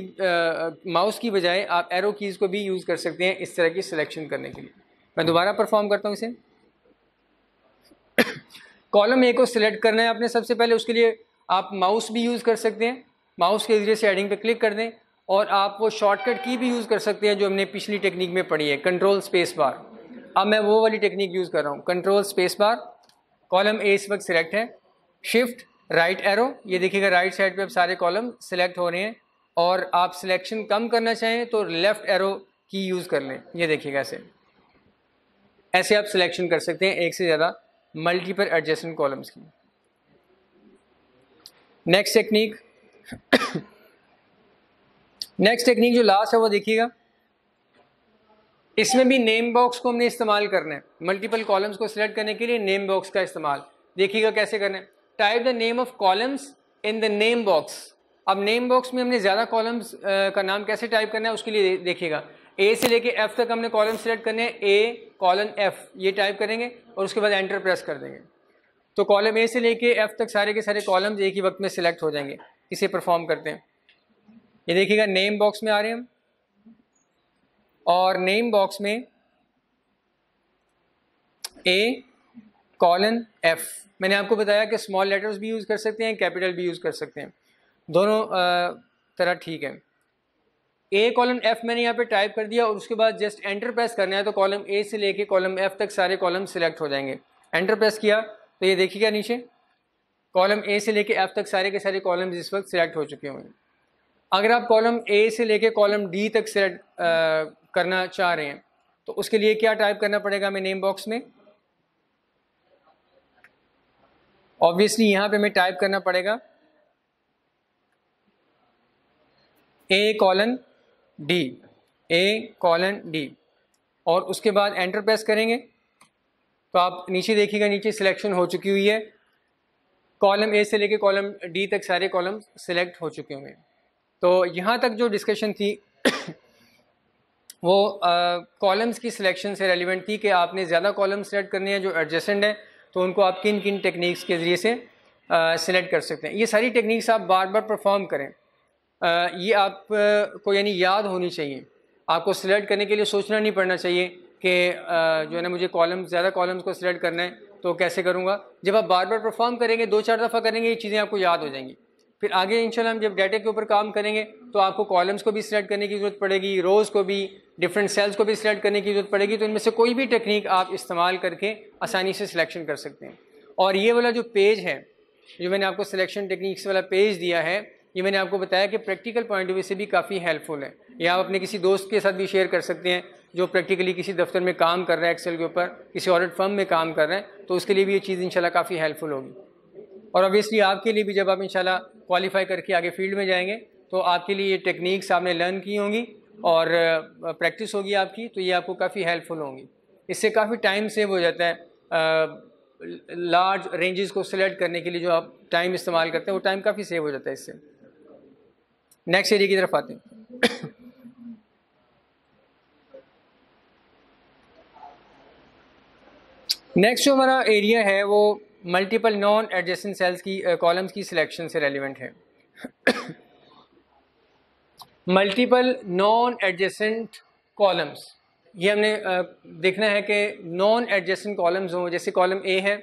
माउस की बजाय आप एरो कीज़ को भी यूज़ कर सकते हैं इस तरह की सिलेक्शन करने के लिए। मैं दोबारा परफॉर्म करता हूँ इसे। <coughs> कॉलम ए को सिलेक्ट करना है आपने सबसे पहले, उसके लिए आप माउस भी यूज़ कर सकते हैं। माउस के ज़रिए से हेडिंग पे क्लिक कर दें और आप वो शॉर्टकट की भी यूज़ कर सकते हैं जो हमने पिछली टेक्निक में पढ़ी है कंट्रोल स्पेस बार अब मैं वो वाली टेक्निक यूज़ कर रहा हूँ control space bar column A इस वक्त सिलेक्ट है। शिफ्ट राइट एरो ये देखिएगा राइट साइड पे अब सारे कॉलम सिलेक्ट हो रहे हैं। और आप सिलेक्शन कम करना चाहें तो लेफ़्ट एरो की यूज़ कर लें। ये देखिएगा ऐसे। ऐसे आप सिलेक्शन कर सकते हैं एक से ज़्यादा मल्टीपल एडजस्टमेंट कॉलम्स की। नेक्स्ट टेक्निक नेक्स्ट टेक्निक जो लास्ट है वो देखिएगा। इसमें भी नेम बॉक्स को हमने इस्तेमाल करना है। मल्टीपल कॉलम्स को सिलेक्ट करने के लिए नेम बॉक्स का इस्तेमाल। देखिएगा कैसे करना है। Type the name of columns in the name box अब नेम बॉक्स में हमने ज़्यादा कॉलम्स का नाम कैसे टाइप करना है, उसके लिए देखिएगा। ए से लेके एफ़ तक हमने कॉलम सेलेक्ट करने हैं। ए कॉलन एफ़ ये टाइप करेंगे और उसके बाद एंटर प्रेस कर देंगे। तो कॉलम ए से लेके एफ़ तक सारे के सारे कॉलम्स एक ही वक्त में सिलेक्ट हो जाएँगे। इसे परफॉर्म करते हैं। ये देखिएगा नेम बॉक्स में आ रहे हैं हम। और नेम बॉक्स में ए कॉलन एफ़ मैंने आपको बताया कि स्मॉल लेटर्स भी यूज़ कर सकते हैं कैपिटल भी यूज़ कर सकते हैं। दोनों तरह ठीक है। ए कॉलम एफ़ मैंने यहाँ पे टाइप कर दिया और उसके बाद जस्ट एंटर प्रेस करना है तो कॉलम ए से लेके कॉलम एफ़ तक सारे कॉलम सिलेक्ट हो जाएँगे। एंटर प्रेस किया तो ये देखिएगा नीचे। कॉलम ए से लेके एफ़ तक सारे के सारे कॉलम इस वक्त सिलेक्ट हो चुके होंगे अगर आप कॉलम ए से लेके कॉलम डी तक सिलेक्ट करना चाह रहे हैं। तो उसके लिए क्या टाइप करना पड़ेगा हमें नेम बॉक्स में? ऑब्वियसली यहाँ पे हमें टाइप करना पड़ेगा। A colon D A colon D और उसके बाद एंटर प्रेस करेंगे। तो आप नीचे देखिएगा, नीचे सिलेक्शन हो चुकी हुई है। कॉलम ए से लेके कॉलम डी तक सारे कॉलम सिलेक्ट हो चुके होंगे। तो यहाँ तक जो डिस्कशन थी वो कॉलम्स की सिलेक्शन से रेलिवेंट थी कि आपने ज़्यादा कॉलम सेलेक्ट करने हैं जो एडजस्टेंट हैं तो उनको आप किन किन टेक्निक्स के ज़रिए से सिलेक्ट कर सकते हैं। ये सारी टेक्निक्स आप बार बार परफॉर्म करें ये आप, को यानी याद होनी चाहिए। आपको सिलेक्ट करने के लिए सोचना नहीं पड़ना चाहिए कि जो है ना, मुझे कॉलम ज़्यादा कॉलम्स को सिलेक्ट करना है तो कैसे करूँगा? जब आप बार बार परफॉर्म करेंगे दो चार दफ़ा करेंगे, ये चीज़ें आपको याद हो जाएँगी। फिर आगे इंशाल्लाह हम जब डाटा के ऊपर काम करेंगे तो आपको कॉलम्स को भी सिलेक्ट करने की ज़रूरत पड़ेगी रोज़ को भी डिफरेंट सेल्स को भी सिलेक्ट करने की ज़रूरत पड़ेगी तो इनमें से कोई भी टेक्निक आप इस्तेमाल करके आसानी से सिलेक्शन कर सकते हैं। और ये वाला जो पेज है, जो मैंने आपको सिलेक्शन टेक्निक्स वाला पेज दिया है, ये मैंने आपको बताया कि प्रैक्टिकल पॉइंट ऑफ़ व्यू से भी काफ़ी हेल्पफुल है। या आप अपने किसी दोस्त के साथ भी शेयर कर सकते हैं, जो प्रैक्टिकली किसी दफ्तर में काम कर रहा है एक्सेल के ऊपर, किसी ऑडिट फर्म में काम कर रहे हैं तो उसके लिए भी ये चीज़ इंशाल्लाह काफ़ी हेल्पफुल होगी। और ऑब्वियसली आपके लिए भी जब आप इंशाल्लाह क्वालिफाई करके आगे फ़ील्ड में जाएँगे तो आपके लिए ये टेक्निक्स आपने लर्न की होंगी और प्रैक्टिस होगी आपकी तो ये आपको काफ़ी हेल्पफुल होंगी। इससे काफ़ी टाइम सेव हो जाता है। लार्ज रेंजेस को सिलेक्ट करने के लिए जो आप टाइम इस्तेमाल करते हैं, वो टाइम काफ़ी सेव हो जाता है इससे। नेक्स्ट एरिया की तरफ़ आते हैं। <coughs> नेक्स्ट जो हमारा एरिया है, वो मल्टीपल नॉन एडजस्टेंट सेल्स की कॉलम्स की सिलेक्शन से रेलिवेंट है। मल्टीपल नॉन एडजस्टेंट कॉलम्स ये हमने uh, देखना है कि नॉन एडजस्टेंट कॉलम्स हों जैसे कॉलम ए है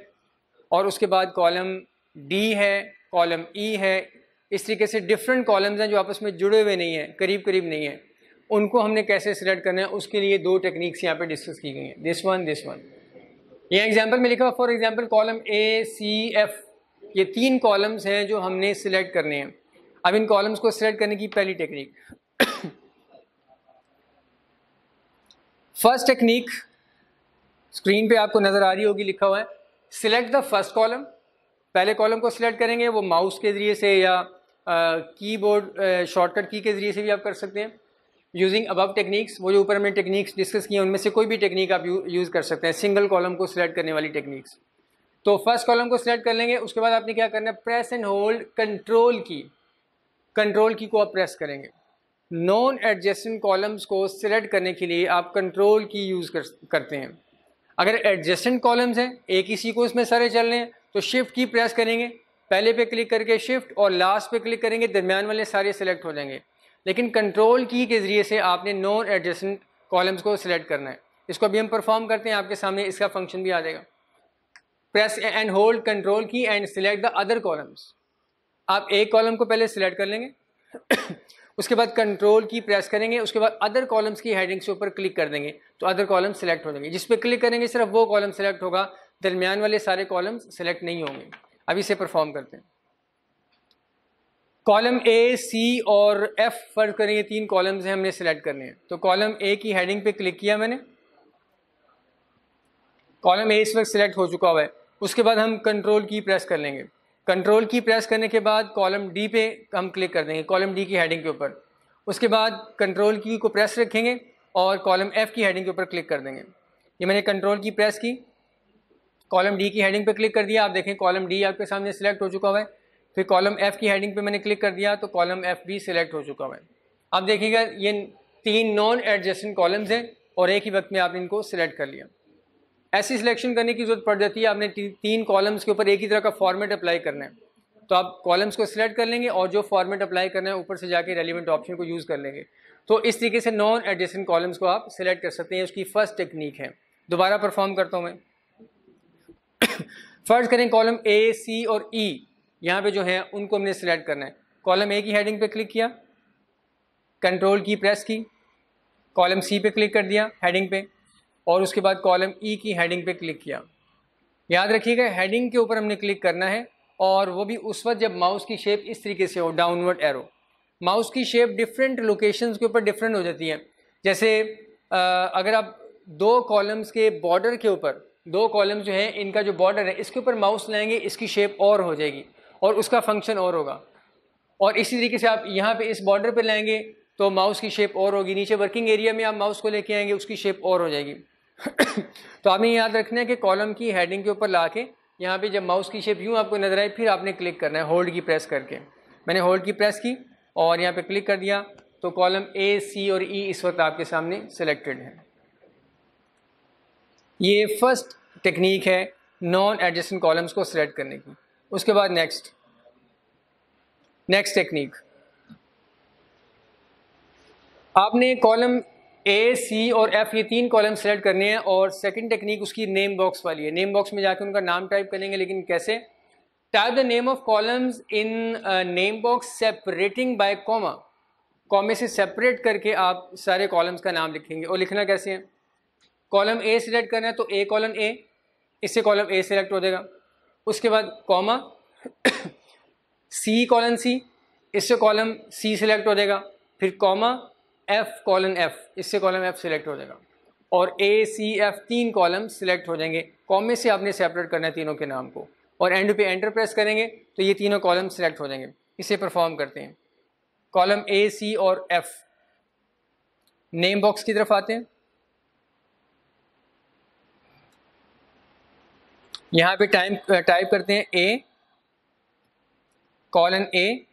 और उसके बाद कॉलम डी है कॉलम ई e है इस तरीके से डिफरेंट कॉलम्स हैं जो आपस में जुड़े हुए नहीं हैं करीब करीब नहीं हैं। उनको हमने कैसे सिलेक्ट करना है उसके लिए दो टेक्निक्स यहाँ पे डिस्कस की गई हैं। दिस वन दिस वन ये एग्ज़ाम्पल में लिखा for example column A C F ये तीन कॉलम्स हैं जो हमने सिलेक्ट करने हैं। अब इन कॉलम्स को सिलेक्ट करने की पहली टेक्निक फ़र्स्ट टेक्निक स्क्रीन पे आपको नज़र आ रही होगी, लिखा हुआ है सिलेक्ट द फ़र्स्ट कॉलम पहले कॉलम को सिलेक्ट करेंगे, वो माउस के ज़रिए से या कीबोर्ड शॉर्टकट की के ज़रिए से भी आप कर सकते हैं। यूजिंग अबव टेक्निक्स वो जो ऊपर हमने टेक्निक्स डिस्कस किए उनमें से कोई भी टेक्निक आप यूज़ कर सकते हैं सिंगल कॉलम को सिलेक्ट करने वाली टेक्निक्स तो फ़र्स्ट कॉलम को सिलेक्ट कर लेंगे उसके बाद आपने क्या करना है? Press and hold control key control key को आप प्रेस करेंगे। नॉन एडजस्टेंट कॉलम्स को सिलेक्ट करने के लिए आप कंट्रोल की यूज़ कर, करते हैं। अगर एडजस्टेंट कॉलम्स हैं एक ही सीक्वेंस में सारे चल रहे हैं तो शिफ्ट की प्रेस करेंगे। पहले पे क्लिक करके शिफ्ट और लास्ट पे क्लिक करेंगे दरमियान वाले सारे सिलेक्ट हो जाएँगे। लेकिन कंट्रोल की के ज़रिए से आपने नॉन एडजस्टेंट कॉलम्स को सिलेक्ट करना है। इसको अभी हम परफॉर्म करते हैं, आपके सामने इसका फ़ंक्शन भी आ जाएगा। Press and hold control key and select the other columns आप एक कॉलम को पहले सिलेक्ट कर लेंगे। <coughs> उसके बाद कंट्रोल की प्रेस करेंगे। उसके बाद अदर कॉलम्स की हेडिंग्स के ऊपर क्लिक कर देंगे। तो अदर कॉलम सेलेक्ट हो जाएँगे। जिस पर क्लिक करेंगे, सिर्फ़ वो कॉलम सेलेक्ट होगा। दरमियान वाले सारे कॉलम्स सेलेक्ट नहीं होंगे। अभी से परफॉर्म करते हैं। कॉलम ए सी और एफ़ फ़र्ज़ करेंगे तीन कॉलम्स हैं हमने सेलेक्ट करने हैं। तो कॉलम ए की हेडिंग पे क्लिक किया मैंने। कॉलम ए इस वक्त सिलेक्ट हो चुका हुआ है। उसके बाद हम कंट्रोल की प्रेस कर लेंगे। कंट्रोल की प्रेस करने के बाद कॉलम डी पे हम क्लिक कर देंगे, कॉलम डी की हेडिंग के ऊपर। उसके बाद कंट्रोल की को प्रेस रखेंगे और कॉलम एफ़ की हेडिंग के ऊपर क्लिक कर देंगे। ये मैंने कंट्रोल की प्रेस की। कॉलम डी की हेडिंग पे क्लिक कर दिया। आप देखें, कॉलम डी आपके सामने सिलेक्ट हो चुका हुआ है। फिर कॉलम एफ़ की हेडिंग पे मैंने क्लिक कर दिया तो कॉलम एफ़ भी सिलेक्ट हो चुका है। आप देखिएगा ये तीन नॉन एडजस्टेंट कॉलम्स हैं और एक ही वक्त में आपने इनको सिलेक्ट कर लिया। ऐसी सिलेक्शन करने की ज़रूरत पड़ जाती है आपने ती, तीन कॉलम्स के ऊपर एक ही तरह का फॉर्मेट अप्लाई करना है। तो आप कॉलम्स को सिलेक्ट कर लेंगे और जो फॉर्मेट अप्लाई करना है ऊपर से जाके रेलिवेंट ऑप्शन को यूज़ कर लेंगे। तो इस तरीके से नॉन एडजस्टेंट कॉलम्स को आप सिलेक्ट कर सकते हैं उसकी फ़र्स्ट टेक्निक है। दोबारा परफॉर्म करता हूँ मैं। <coughs> फ़र्ज़ करें कॉलम ए सी और ई e, यहाँ पे जो है उनको हमने सिलेक्ट करना है। कॉलम ए की हेडिंग पे क्लिक किया। कंट्रोल की प्रेस की। कॉलम सी पे क्लिक कर दिया हेडिंग पे। और उसके बाद कॉलम ई e की हेडिंग पे क्लिक किया। याद रखिएगा हेडिंग के ऊपर हमने क्लिक करना है और वो भी उस वक्त जब माउस की शेप इस तरीके से हो डाउनवर्ड एरो माउस की शेप डिफरेंट लोकेशंस के ऊपर डिफरेंट हो जाती है। जैसे आ, अगर आप दो कॉलम्स के बॉर्डर के ऊपर दो कॉलम जो है इनका जो बॉर्डर है इसके ऊपर माउस लाएँगे इसकी शेप और हो जाएगी। और उसका फ़ंक्शन और होगा। और इसी तरीके से आप यहाँ पे इस बॉर्डर पे लाएँगे तो माउस की शेप और होगी। नीचे वर्किंग एरिया में आप माउस को लेके आएँगे, उसकी शेप और हो जाएगी। <coughs> तो आपने याद रखना है कि कॉलम की हेडिंग के ऊपर ला के यहाँ पर जब माउस की शेप यूँ आपको नज़र आए, फिर आपने क्लिक करना है होल्ड की प्रेस करके। मैंने होल्ड की प्रेस की और यहाँ पर क्लिक कर दिया तो कॉलम ए सी और ई e इस वक्त आपके सामने सिलेक्टेड है। ये फ़र्स्ट टेक्निक है नॉन एडजस्टेंट कॉलम्स को सिलेक्ट करने की। उसके बाद नेक्स्ट नेक्स्ट टेक्निक आपने कॉलम ए सी और एफ़ ये तीन कॉलम सेलेक्ट करने हैं और सेकंड टेक्निक उसकी नेम बॉक्स वाली है। नेम बॉक्स में जाकर उनका नाम टाइप करेंगे, लेकिन कैसे? Type the name of columns in name box separating by comma कॉमे से सेपरेट करके आप सारे कॉलम्स का नाम लिखेंगे। और लिखना कैसे है? कॉलम ए सिलेक्ट करना है तो ए कॉलम ए इससे कॉलम ए सिलेक्ट हो जाएगा। उसके बाद कॉमा सी कॉलन सी इससे कॉलम सी सिलेक्ट हो जाएगा, फिर कॉमा एफ़ कॉलन एफ़ इससे कॉलम एफ़ सिलेक्ट हो जाएगा। और ए सी एफ़ तीन कॉलम सिलेक्ट हो जाएँगे। कॉमे से आपने सेपरेट करना है तीनों के नाम को। और एंड पे एंटर प्रेस करेंगे तो ये तीनों कॉलम सिलेक्ट हो जाएँगे। इसे परफॉर्म करते हैं। कॉलम ए सी और एफ़ नेम बॉक्स की तरफ़ आते हैं। यहाँ पे टाइम टाइप करते हैं ए कॉलन ए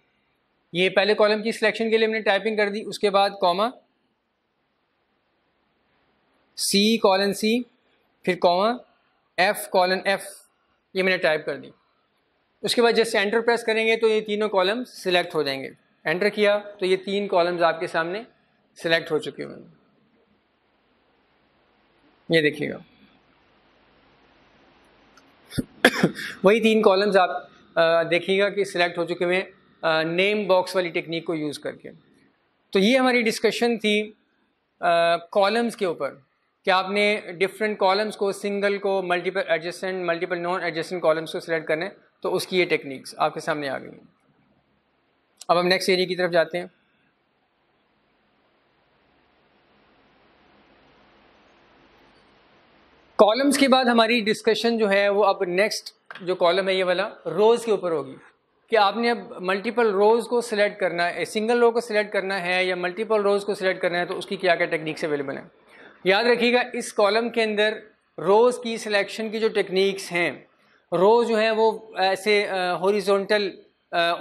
ये पहले कॉलम की सिलेक्शन के लिए हमने टाइपिंग कर दी, उसके बाद कॉमा सी कॉलन सी फिर कॉमा एफ़ कॉलन एफ़ ये मैंने टाइप कर दी। उसके बाद जैसे एंटर प्रेस करेंगे तो ये तीनों कॉलम सिलेक्ट हो जाएँगे। एंटर किया तो ये तीन कॉलम्स आपके सामने सिलेक्ट हो चुके हुए ये देखिएगा। वही तीन कॉलम्स आप देखिएगा कि सिलेक्ट हो चुके हैं नेम बॉक्स वाली टेक्निक को यूज़ करके। तो ये हमारी डिस्कशन थी कॉलम्स के ऊपर। कि आपने डिफरेंट कॉलम्स को सिंगल को multiple adjacent multiple non adjacent columns को सिलेक्ट करने तो उसकी ये टेक्निक्स आपके सामने आ गई अब हम नेक्स्ट एरिया की तरफ़ जाते हैं। कॉलम्स के बाद हमारी डिस्कशन जो है, वो अब नेक्स्ट जो कॉलम है, ये वाला रोज़ के ऊपर होगी। कि आपने अब मल्टीपल रोज़ को सिलेक्ट करना है सिंगल रो को सिलेक्ट करना है या मल्टीपल रोज़ को सिलेक्ट करना है तो उसकी क्या क्या टेक्निक्स अवेलेबल हैं? याद रखिएगा, इस कॉलम के अंदर रोज़ की सिलेक्शन की जो टेक्निक्स हैं रोज़ जो है, वो ऐसे हॉरिजॉन्टल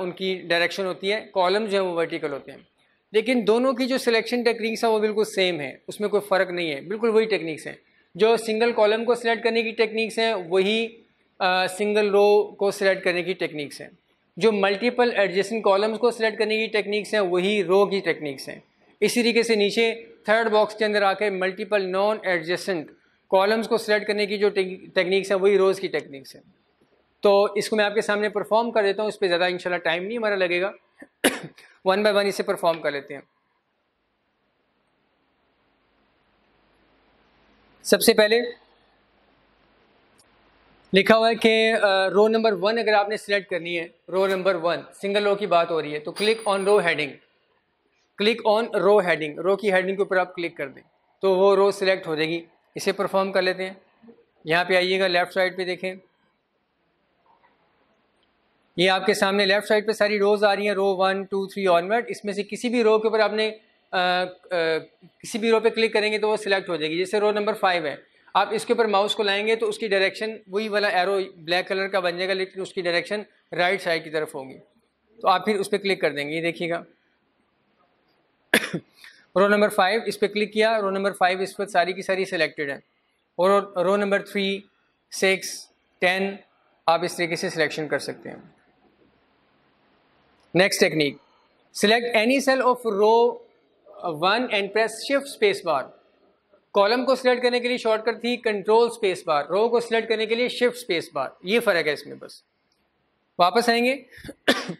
उनकी डायरेक्शन होती है कॉलम जो है, वो वर्टिकल होते हैं। लेकिन दोनों की जो सिलेक्शन टेक्निक्स हैं, वो बिल्कुल सेम है, उसमें कोई फ़र्क नहीं है, बिल्कुल वही टेक्निक्स हैं। जो सिंगल कॉलम को सिलेक्ट करने की टेक्निक्स हैं, वही सिंगल रो को सिलेक्ट करने की टेक्निक्स हैं। जो मल्टीपल एडजस्टिंग कॉलम्स को सिलेक्ट करने की टेक्निक्स हैं, वही रो की टेक्निक्स हैं। इसी तरीके से नीचे थर्ड बॉक्स के अंदर आके मल्टीपल नॉन एडजस्टेंट कॉलम्स को सिलेक्ट करने की जो टेक्निक्स हैं, वही रोज़ की टेक्निक्स हैं। तो इसको मैं आपके सामने परफॉर्म कर देता हूँ, इस पर ज़्यादा इंशाल्लाह टाइम नहीं हमारा लगेगा। वन बाय वन इसे परफॉर्म कर लेते हैं। सबसे पहले लिखा हुआ है कि रो नंबर वन अगर आपने सिलेक्ट करनी है row number one single row की बात हो रही है तो click on row heading click on row heading row की हेडिंग के ऊपर आप क्लिक कर दें तो वो रो सिलेक्ट हो जाएगी. इसे परफॉर्म कर लेते हैं. यहाँ पे आइएगा लेफ़्ट साइड पे देखें. ये आपके सामने लेफ़्ट साइड पे सारी रोज़ आ रही हैं row one two three onward इसमें से किसी भी रो के ऊपर आपने किसी भी रो पे क्लिक करेंगे तो वो सिलेक्ट हो जाएगी। जैसे रो नंबर फाइव है, आप इसके ऊपर माउस को लाएँगे तो उसकी डायरेक्शन वही वाला एरो ब्लैक कलर का बन जाएगा, लेकिन उसकी डायरेक्शन राइट साइड की तरफ़ होगी। तो आप फिर उस पर क्लिक कर देंगे, ये देखिएगा। रो नंबर फाइव इस पर क्लिक किया रो नंबर फाइव इस पर सारी की सारी सिलेक्टेड है। और row number three six ten आप इस तरीके से सिलेक्शन कर सकते हैं। Next technique select any cell of row one and press shift space bar column को सिलेक्ट करने के लिए शॉर्टकट थी कंट्रोल स्पेस बार रो को सिलेक्ट करने के लिए शिफ्ट स्पेस बार ये फ़र्क है इसमें बस। वापस आएँगे। <coughs>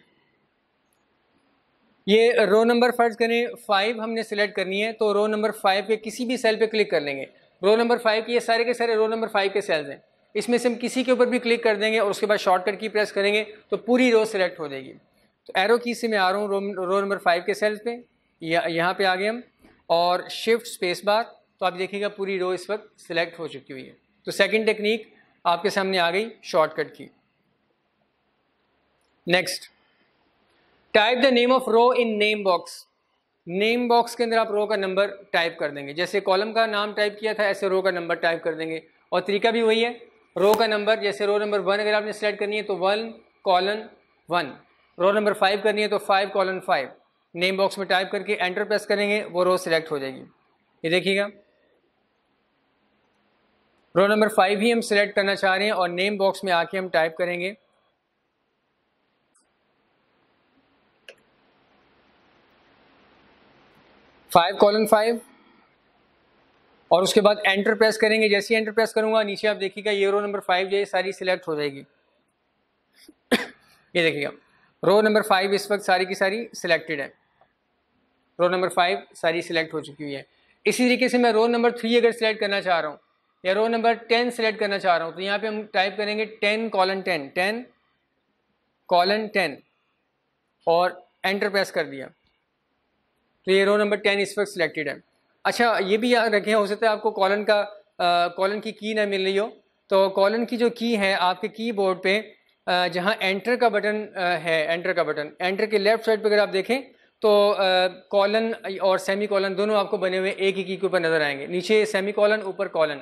ये रो नंबर फ़र्ज़ करें फाइव हमने सेलेक्ट करनी है तो रो नंबर फाइव के किसी भी सेल पे क्लिक कर लेंगे। रो नंबर फाइव के ये सारे के सारे रो नंबर फाइव के सेल्स हैं। इसमें से हम किसी के ऊपर भी क्लिक कर देंगे और उसके बाद शॉर्टकट की प्रेस करेंगे तो पूरी रो सेलेक्ट हो जाएगी। तो एरो की से मैं आ रहा हूँ रो, रो नंबर फाइव के सेल्स पे। यहाँ पे आ गए हम, और शिफ्ट स्पेस बार तो आप देखिएगा पूरी रो इस वक्त सिलेक्ट हो चुकी हुई है। तो सेकेंड टेक्निक आपके सामने आ गई शॉर्टकट की। Next type the name of row in name box name box के अंदर आप रो का नंबर टाइप कर देंगे। जैसे कॉलम का नाम टाइप किया था, ऐसे रो का नंबर टाइप कर देंगे। और तरीका भी वही है। रो का नंबर जैसे रो नंबर वन अगर आपने सेलेक्ट करनी है तो one colon one row number five करनी है तो five colon five name box में टाइप करके एंटर प्रेस करेंगे, वो रो सिलेक्ट हो जाएगी। ये देखिएगा। रो नंबर फाइव ही हम सिलेक्ट करना चाह रहे हैं और नेम बॉक्स में आके हम टाइप करेंगे। फाइव कॉलन फाइव और उसके बाद एंटर प्रेस करेंगे। जैसे ही एंटर प्रेस करूँगा, नीचे आप देखिएगा ये रो नंबर फाइव जो है सारी सिलेक्ट हो जाएगी। <coughs> ये देखिएगा। रो नंबर फाइव इस वक्त सारी की सारी सिलेक्टेड है। रो नंबर फाइव सारी सिलेक्ट हो चुकी हुई है। इसी तरीके से मैं रो नंबर थ्री अगर सिलेक्ट करना चाह रहा हूँ, या रो नंबर टेन सेलेक्ट करना चाह रहा हूँ तो यहाँ पे हम टाइप करेंगे ten colon ten ten colon ten और एंटर प्रेस कर दिया। तो ये रो नंबर टेन इस वक्त सिलेक्टेड है। अच्छा ये भी याद रखें, हो सकता है आपको कॉलन का कॉलन की की ना मिल रही हो। तो कॉलन की जो की है, आपके कीबोर्ड पे जहाँ एंटर का बटन है एंटर का बटन एंटर के लेफ़्ट साइड पर अगर आप देखें तो कॉलन और सेमी कॉलन दोनों आपको बने हुए एक ही की के ऊपर नज़र आएँगे। नीचे सेमी कॉलन ऊपर कॉलन।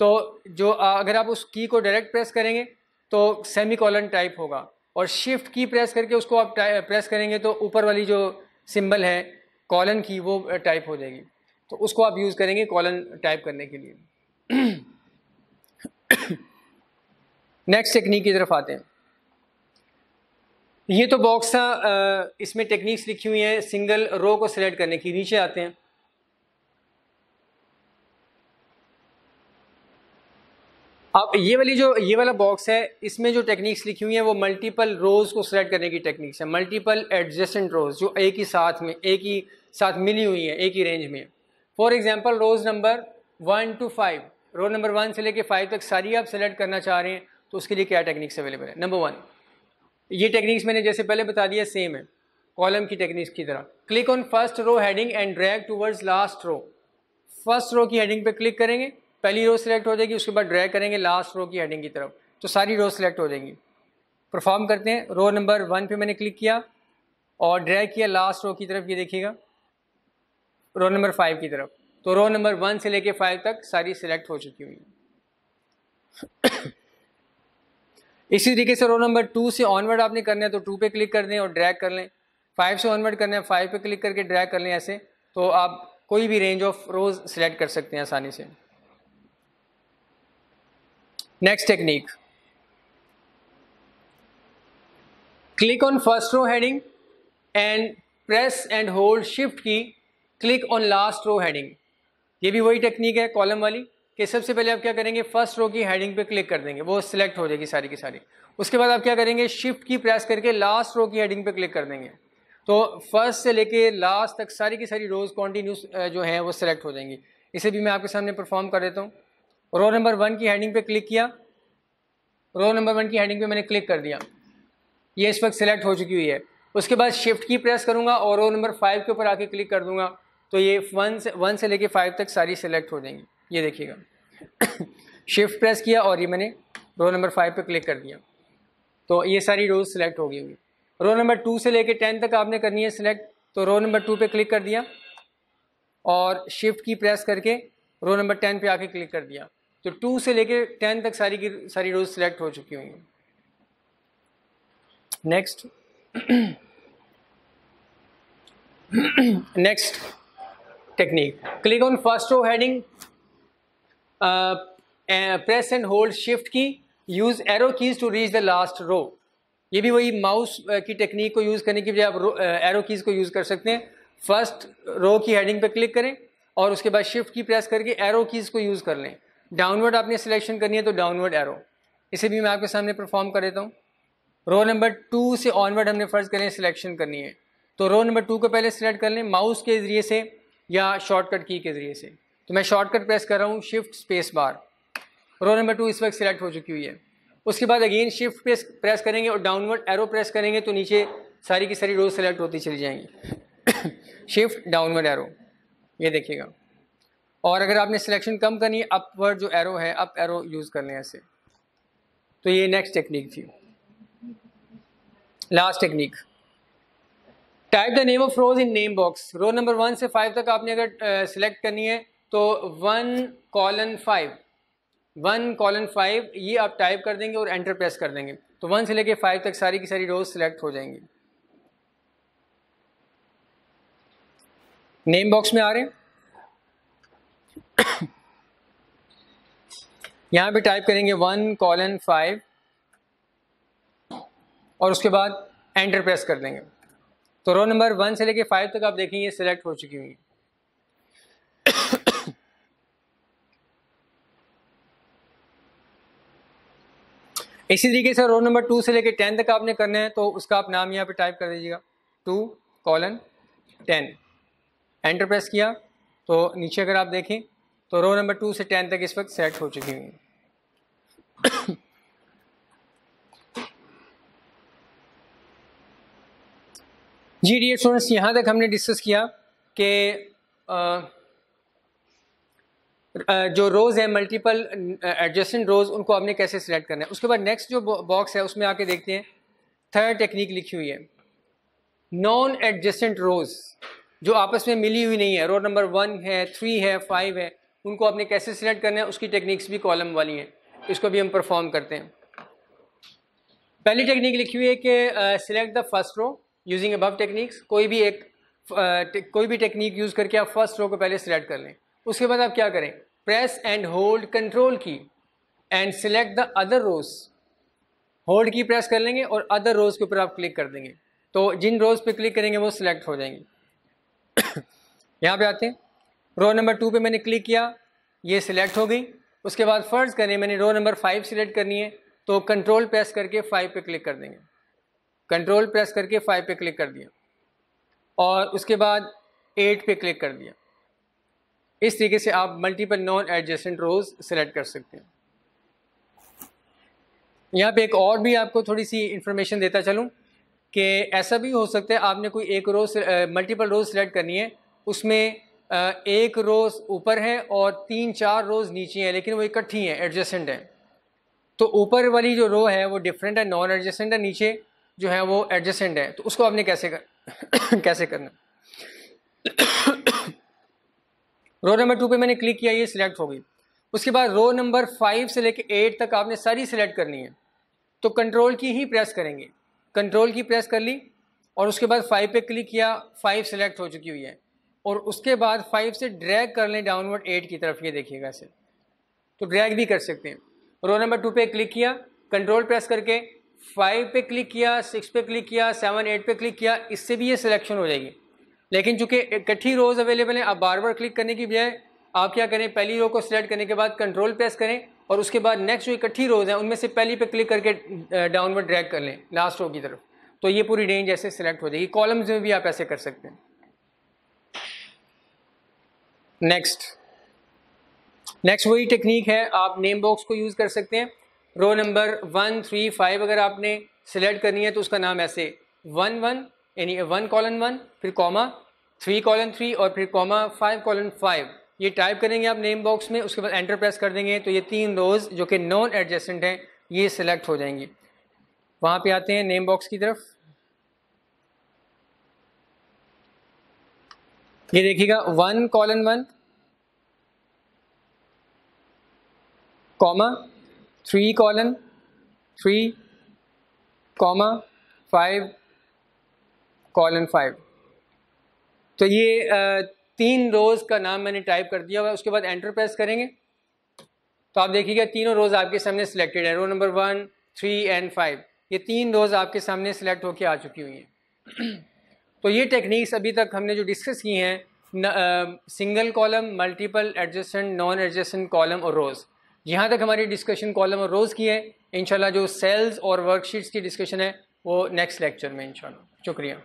तो जो अगर आप उस की को डायरेक्ट प्रेस करेंगे तो सेमी कॉलन टाइप होगा। और शिफ्ट की प्रेस करके उसको आप प्रेस करेंगे तो ऊपर वाली जो सिंबल है, कॉलन की, वो टाइप हो जाएगी। तो उसको आप यूज़ करेंगे कॉलन टाइप करने के लिए। <coughs> नेक्स्ट टेक्निक की तरफ़ आते हैं। ये तो बॉक्स था इसमें टेक्निक्स लिखी हुई हैं सिंगल रो को सिलेक्ट करने की, नीचे आते हैं। अब ये वाली जो, ये वाला बॉक्स है, इसमें जो टेक्निक्स लिखी हुई हैं, वो मल्टीपल रोज को सिलेक्ट करने की टेक्निक्स है। मल्टीपल एडजस्टेंट रोज जो एक ही साथ में, एक ही साथ मिली हुई है, एक ही रेंज में। For example rows number one two five row number one से लेके फाइव तक सारी आप सेलेक्ट करना चाह रहे हैं तो उसके लिए क्या टेक्निक्स अवेलेबल है? नंबर वन ये टेक्निक्स मैंने जैसे पहले बता दिया सेम है। कॉलम की टेक्निक्स की तरह। Click on first row heading and drag towards last row first row की हेडिंग पे क्लिक करेंगे, पहली रो सिलेक्ट हो जाएगी, उसके बाद ड्रैग करेंगे लास्ट रो की हेडिंग की तरफ़। तो सारी रो सिलेक्ट हो जाएँगी। परफॉर्म करते हैं। रो नंबर वन पे मैंने क्लिक किया और ड्रैग किया लास्ट रो की तरफ़, ये देखिएगा। रो नंबर फाइव की तरफ़। तो रो नंबर वन से लेके फाइव तक सारी सिलेक्ट हो चुकी हुई इसी तरीके से रो नंबर टू से ऑनवर्ड आपने करना है तो टू पे क्लिक कर दें और ड्रैग कर लें। फाइव से ऑनवर्ड करना है फाइव पे क्लिक करके ड्रैग कर लें ऐसे तो आप कोई भी रेंज ऑफ़ रोज सिलेक्ट कर सकते हैं आसानी से। Next technique click on first row heading and press and hold shift key click on last row heading ये भी वही टेक्निक है कॉलम वाली। कि सबसे पहले आप क्या करेंगे फ़र्स्ट रो की हेडिंग पे क्लिक कर देंगे। वो सिलेक्ट हो जाएगी सारी की सारी। उसके बाद आप क्या करेंगे शिफ्ट की प्रेस करके लास्ट रो की हेडिंग पे क्लिक कर देंगे। तो फ़र्स्ट से लेके लास्ट तक सारी की सारी रोज कॉन्टीन्यूस जो हैं, वो सिलेक्ट हो जाएँगी। इसे भी मैं आपके सामने परफॉर्म कर देता हूँ। रो नंबर वन की हेडिंग पे क्लिक किया। रो नंबर वन की हेडिंग पे मैंने क्लिक कर दिया। ये इस वक्त सिलेक्ट हो चुकी हुई है। उसके बाद शिफ्ट की प्रेस करूँगा और रो नंबर फाइव के ऊपर आके क्लिक कर दूँगा। तो ये वन से वन से लेके फाइव तक सारी सिलेक्ट हो जाएँगी। ये देखिएगा। शिफ्ट प्रेस किया और ये मैंने रो नंबर फाइव पे क्लिक कर दिया। तो ये सारी रोज सिलेक्ट हो गई होगी। रो नंबर टू से लेके टेन तक आपने करनी है सिलेक्ट तो रो नंबर टू पे क्लिक कर दिया और शिफ्ट की प्रेस करके रो नंबर टेन पे आके क्लिक कर दिया। तो टू से लेके टेन तक सारी की सारी रोज सिलेक्ट हो चुकी होंगी। Next next technique click on first row heading press and hold shift key use arrow keys to reach the last row ये भी वही माउस की टेक्निक को यूज़ करने की बजाय आप एरो कीज़ को यूज़ कर सकते हैं। फ़र्स्ट रो की हेडिंग पर क्लिक करें और उसके बाद शिफ्ट की प्रेस करके एरो कीज़ को यूज़ कर लें। डाउनवर्ड आपने सिलेक्शन करनी है तो डाउनवर्ड एरो इसे भी मैं आपके सामने परफॉर्म कर देता हूँ। रो नंबर टू से ऑनवर्ड हमने फ़र्ज़ करें सिलेक्शन करनी है। तो रो नंबर टू को पहले सिलेक्ट कर लें माउस के ज़रिए से या शॉर्टकट की के ज़रिए से। तो मैं शॉर्टकट प्रेस कर रहा हूँ shift space bar row number two इस वक्त सिलेक्ट हो चुकी हुई है। उसके बाद अगेन शिफ्ट प्रेस प्रेस करेंगे और डाउनवर्ड एरो प्रेस करेंगे तो नीचे सारी की सारी रोज सेलेक्ट होती चली जाएँगी। शिफ्ट डाउनवर्ड एरो ये देखिएगा। और अगर आपने सिलेक्शन कम करनी है अपवर्ड जो एरो है अप एरो यूज़ कर लें ऐसे। तो ये नेक्स्ट टेक्निक थी। Last technique type the name of rows in name box row number one से फाइव तक आपने अगर सिलेक्ट करनी है तो one colon five one colon five ये आप टाइप कर देंगे और एंटर प्रेस कर देंगे। तो वन से लेके फाइव तक सारी की सारी रोज सिलेक्ट हो जाएँगी। नेम बॉक्स में आ रहे हैं? <coughs> यहाँ पे टाइप करेंगे वन कॉलन फाइव और उसके बाद एंटर प्रेस कर देंगे। तो रो नंबर वन से लेके फाइव तक आप देखेंगे सिलेक्ट हो चुकी हुई इसी तरीके से रो नंबर टू से लेकर टेन तक आपने करना है तो उसका आप नाम यहाँ पे टाइप कर दीजिएगा। Two colon ten enter press किया तो नीचे अगर आप देखें तो रो नंबर टू से टेन तक इस वक्त सेट हो चुकी हुई <coughs> जी डी स्टूडेंट्स यहाँ तक हमने डिस्कस किया कि जो रोज़ है मल्टीपल एडजस्टेंट रोज़ उनको आपने कैसे सिलेक्ट करना है? उसके बाद नेक्स्ट जो बॉक्स है उसमें आके देखते हैं। थर्ड टेक्निक लिखी हुई है। नॉन एडजस्टेंट रोज़ जो आपस में मिली हुई नहीं है। रो नंबर वन है थ्री है फाइव है उनको आपने कैसे सिलेक्ट करना है? उसकी टेक्निक्स भी कॉलम वाली हैं। इसको भी हम परफॉर्म करते हैं। पहली टेक्निक लिखी हुई है कि select the first row using above techniques कोई भी एक uh, कोई भी टेक्निक यूज़ करके आप फ़र्स्ट रो को पहले सिलेक्ट कर लें। उसके बाद आप क्या करें? Press and hold control key and select the other rows hold key press कर लेंगे और अदर रोज के ऊपर आप क्लिक कर देंगे। तो जिन रोज पे क्लिक करेंगे वो सिलेक्ट हो जाएँगे। <coughs> यहाँ पे आते हैं। रो नंबर टू पे मैंने क्लिक किया, ये सिलेक्ट हो गई। उसके बाद फ़र्ज़ करें मैंने रो नंबर फाइव सिलेक्ट करनी है तो कंट्रोल प्रेस करके फाइव पे क्लिक कर देंगे। कंट्रोल प्रेस करके फाइव पे क्लिक कर दिया। और उसके बाद एट पे क्लिक कर दिया। इस तरीके से आप multiple non adjacent rows select कर सकते हैं। यहाँ पे एक और भी आपको थोड़ी सी इन्फॉर्मेशन देता चलूँ कि ऐसा भी हो सकता है आपने कोई एक रोज मल्टीपल रोज सेलेक्ट करनी है, उसमें एक रोज़ ऊपर है और तीन चार रोज़ नीचे हैं, लेकिन वो इकट्ठी हैं एडजस्टेंट हैं। तो ऊपर वाली जो रो है वो डिफरेंट है नॉन एडजस्टेंट है, नीचे जो है वो एडजस्टेंट है। तो उसको आपने कैसे कर, <coughs> कैसे करना रो नंबर टू पे मैंने क्लिक किया, ये सिलेक्ट हो गई। उसके बाद रो नंबर फाइव से लेकर एट तक आपने सारी सिलेक्ट करनी है। तो कंट्रोल की ही प्रेस करेंगे। कंट्रोल की प्रेस कर ली और उसके बाद फाइव पे क्लिक किया फाइव सेलेक्ट हो चुकी हुई है। और उसके बाद फाइव से ड्रैग कर लें डाउनवर्ड एट की तरफ़, ये देखिएगा इसे। तो ड्रैग भी कर सकते हैं। रो नंबर टू पे क्लिक किया कंट्रोल प्रेस करके फाइव पे क्लिक किया सिक्स पे क्लिक किया सेवन एट पे क्लिक किया, इससे भी ये सिलेक्शन हो जाएगी। लेकिन चूँकि इकट्ठी रोज़ अवेलेबल हैं, आप बार बार क्लिक करने की बजाय आप क्या करें, पहली रो को सिलेक्ट करने के बाद कंट्रोल प्रेस करें और उसके बाद नेक्स्ट जो इकट्ठी रोज़ हैं, उनमें से पहली पे क्लिक करके डाउनवर्ड ड्रैग कर लें लास्ट रो की तरफ़। तो ये पूरी रेंज ऐसे सिलेक्ट हो जाएगी। कॉलम्स में भी आप ऐसे कर सकते हैं। नेक्स्ट नेक्स्ट वही टेक्निक है, आप नेम बॉक्स को यूज़ कर सकते हैं। Row number one three five अगर आपने सिलेक्ट करनी है तो उसका नाम ऐसे वन वन यानी वन कॉलन वन, फिर कॉमा, थ्री कॉलन थ्री और फिर कॉमा फाइव कॉलन फाइव। ये टाइप करेंगे आप नेम बॉक्स में, उसके बाद एंटर प्रेस कर देंगे तो ये तीन रोज़ जो कि नॉन एडजस्टेंट हैं, ये सिलेक्ट हो जाएँगी। वहाँ पे आते हैं नेम बॉक्स की तरफ़। ये देखिएगा, one colon one, comma, three colon, three, comma, five colon five तो ये तीन रोज़ का नाम मैंने टाइप कर दिया हुआ उसके बाद एंटर प्रेस करेंगे। तो आप देखिएगा, तीनों रोज़ आपके सामने सिलेक्टेड है। Row number one three and five ये तीन रोज़ आपके सामने सिलेक्ट होकर आ चुकी हुई हैं। <clears throat> तो ये टेक्निक्स अभी तक हमने जो डिस्कस की हैं single column multiple adjacent non adjacent column और रोज़ यहाँ तक हमारी डिस्कशन कॉलम और रोज़ की है। इंशाल्लाह जो सेल्स और वर्कशीट्स की डिस्कशन है, वो नेक्स्ट लेक्चर में, इंशाल्लाह। शुक्रिया।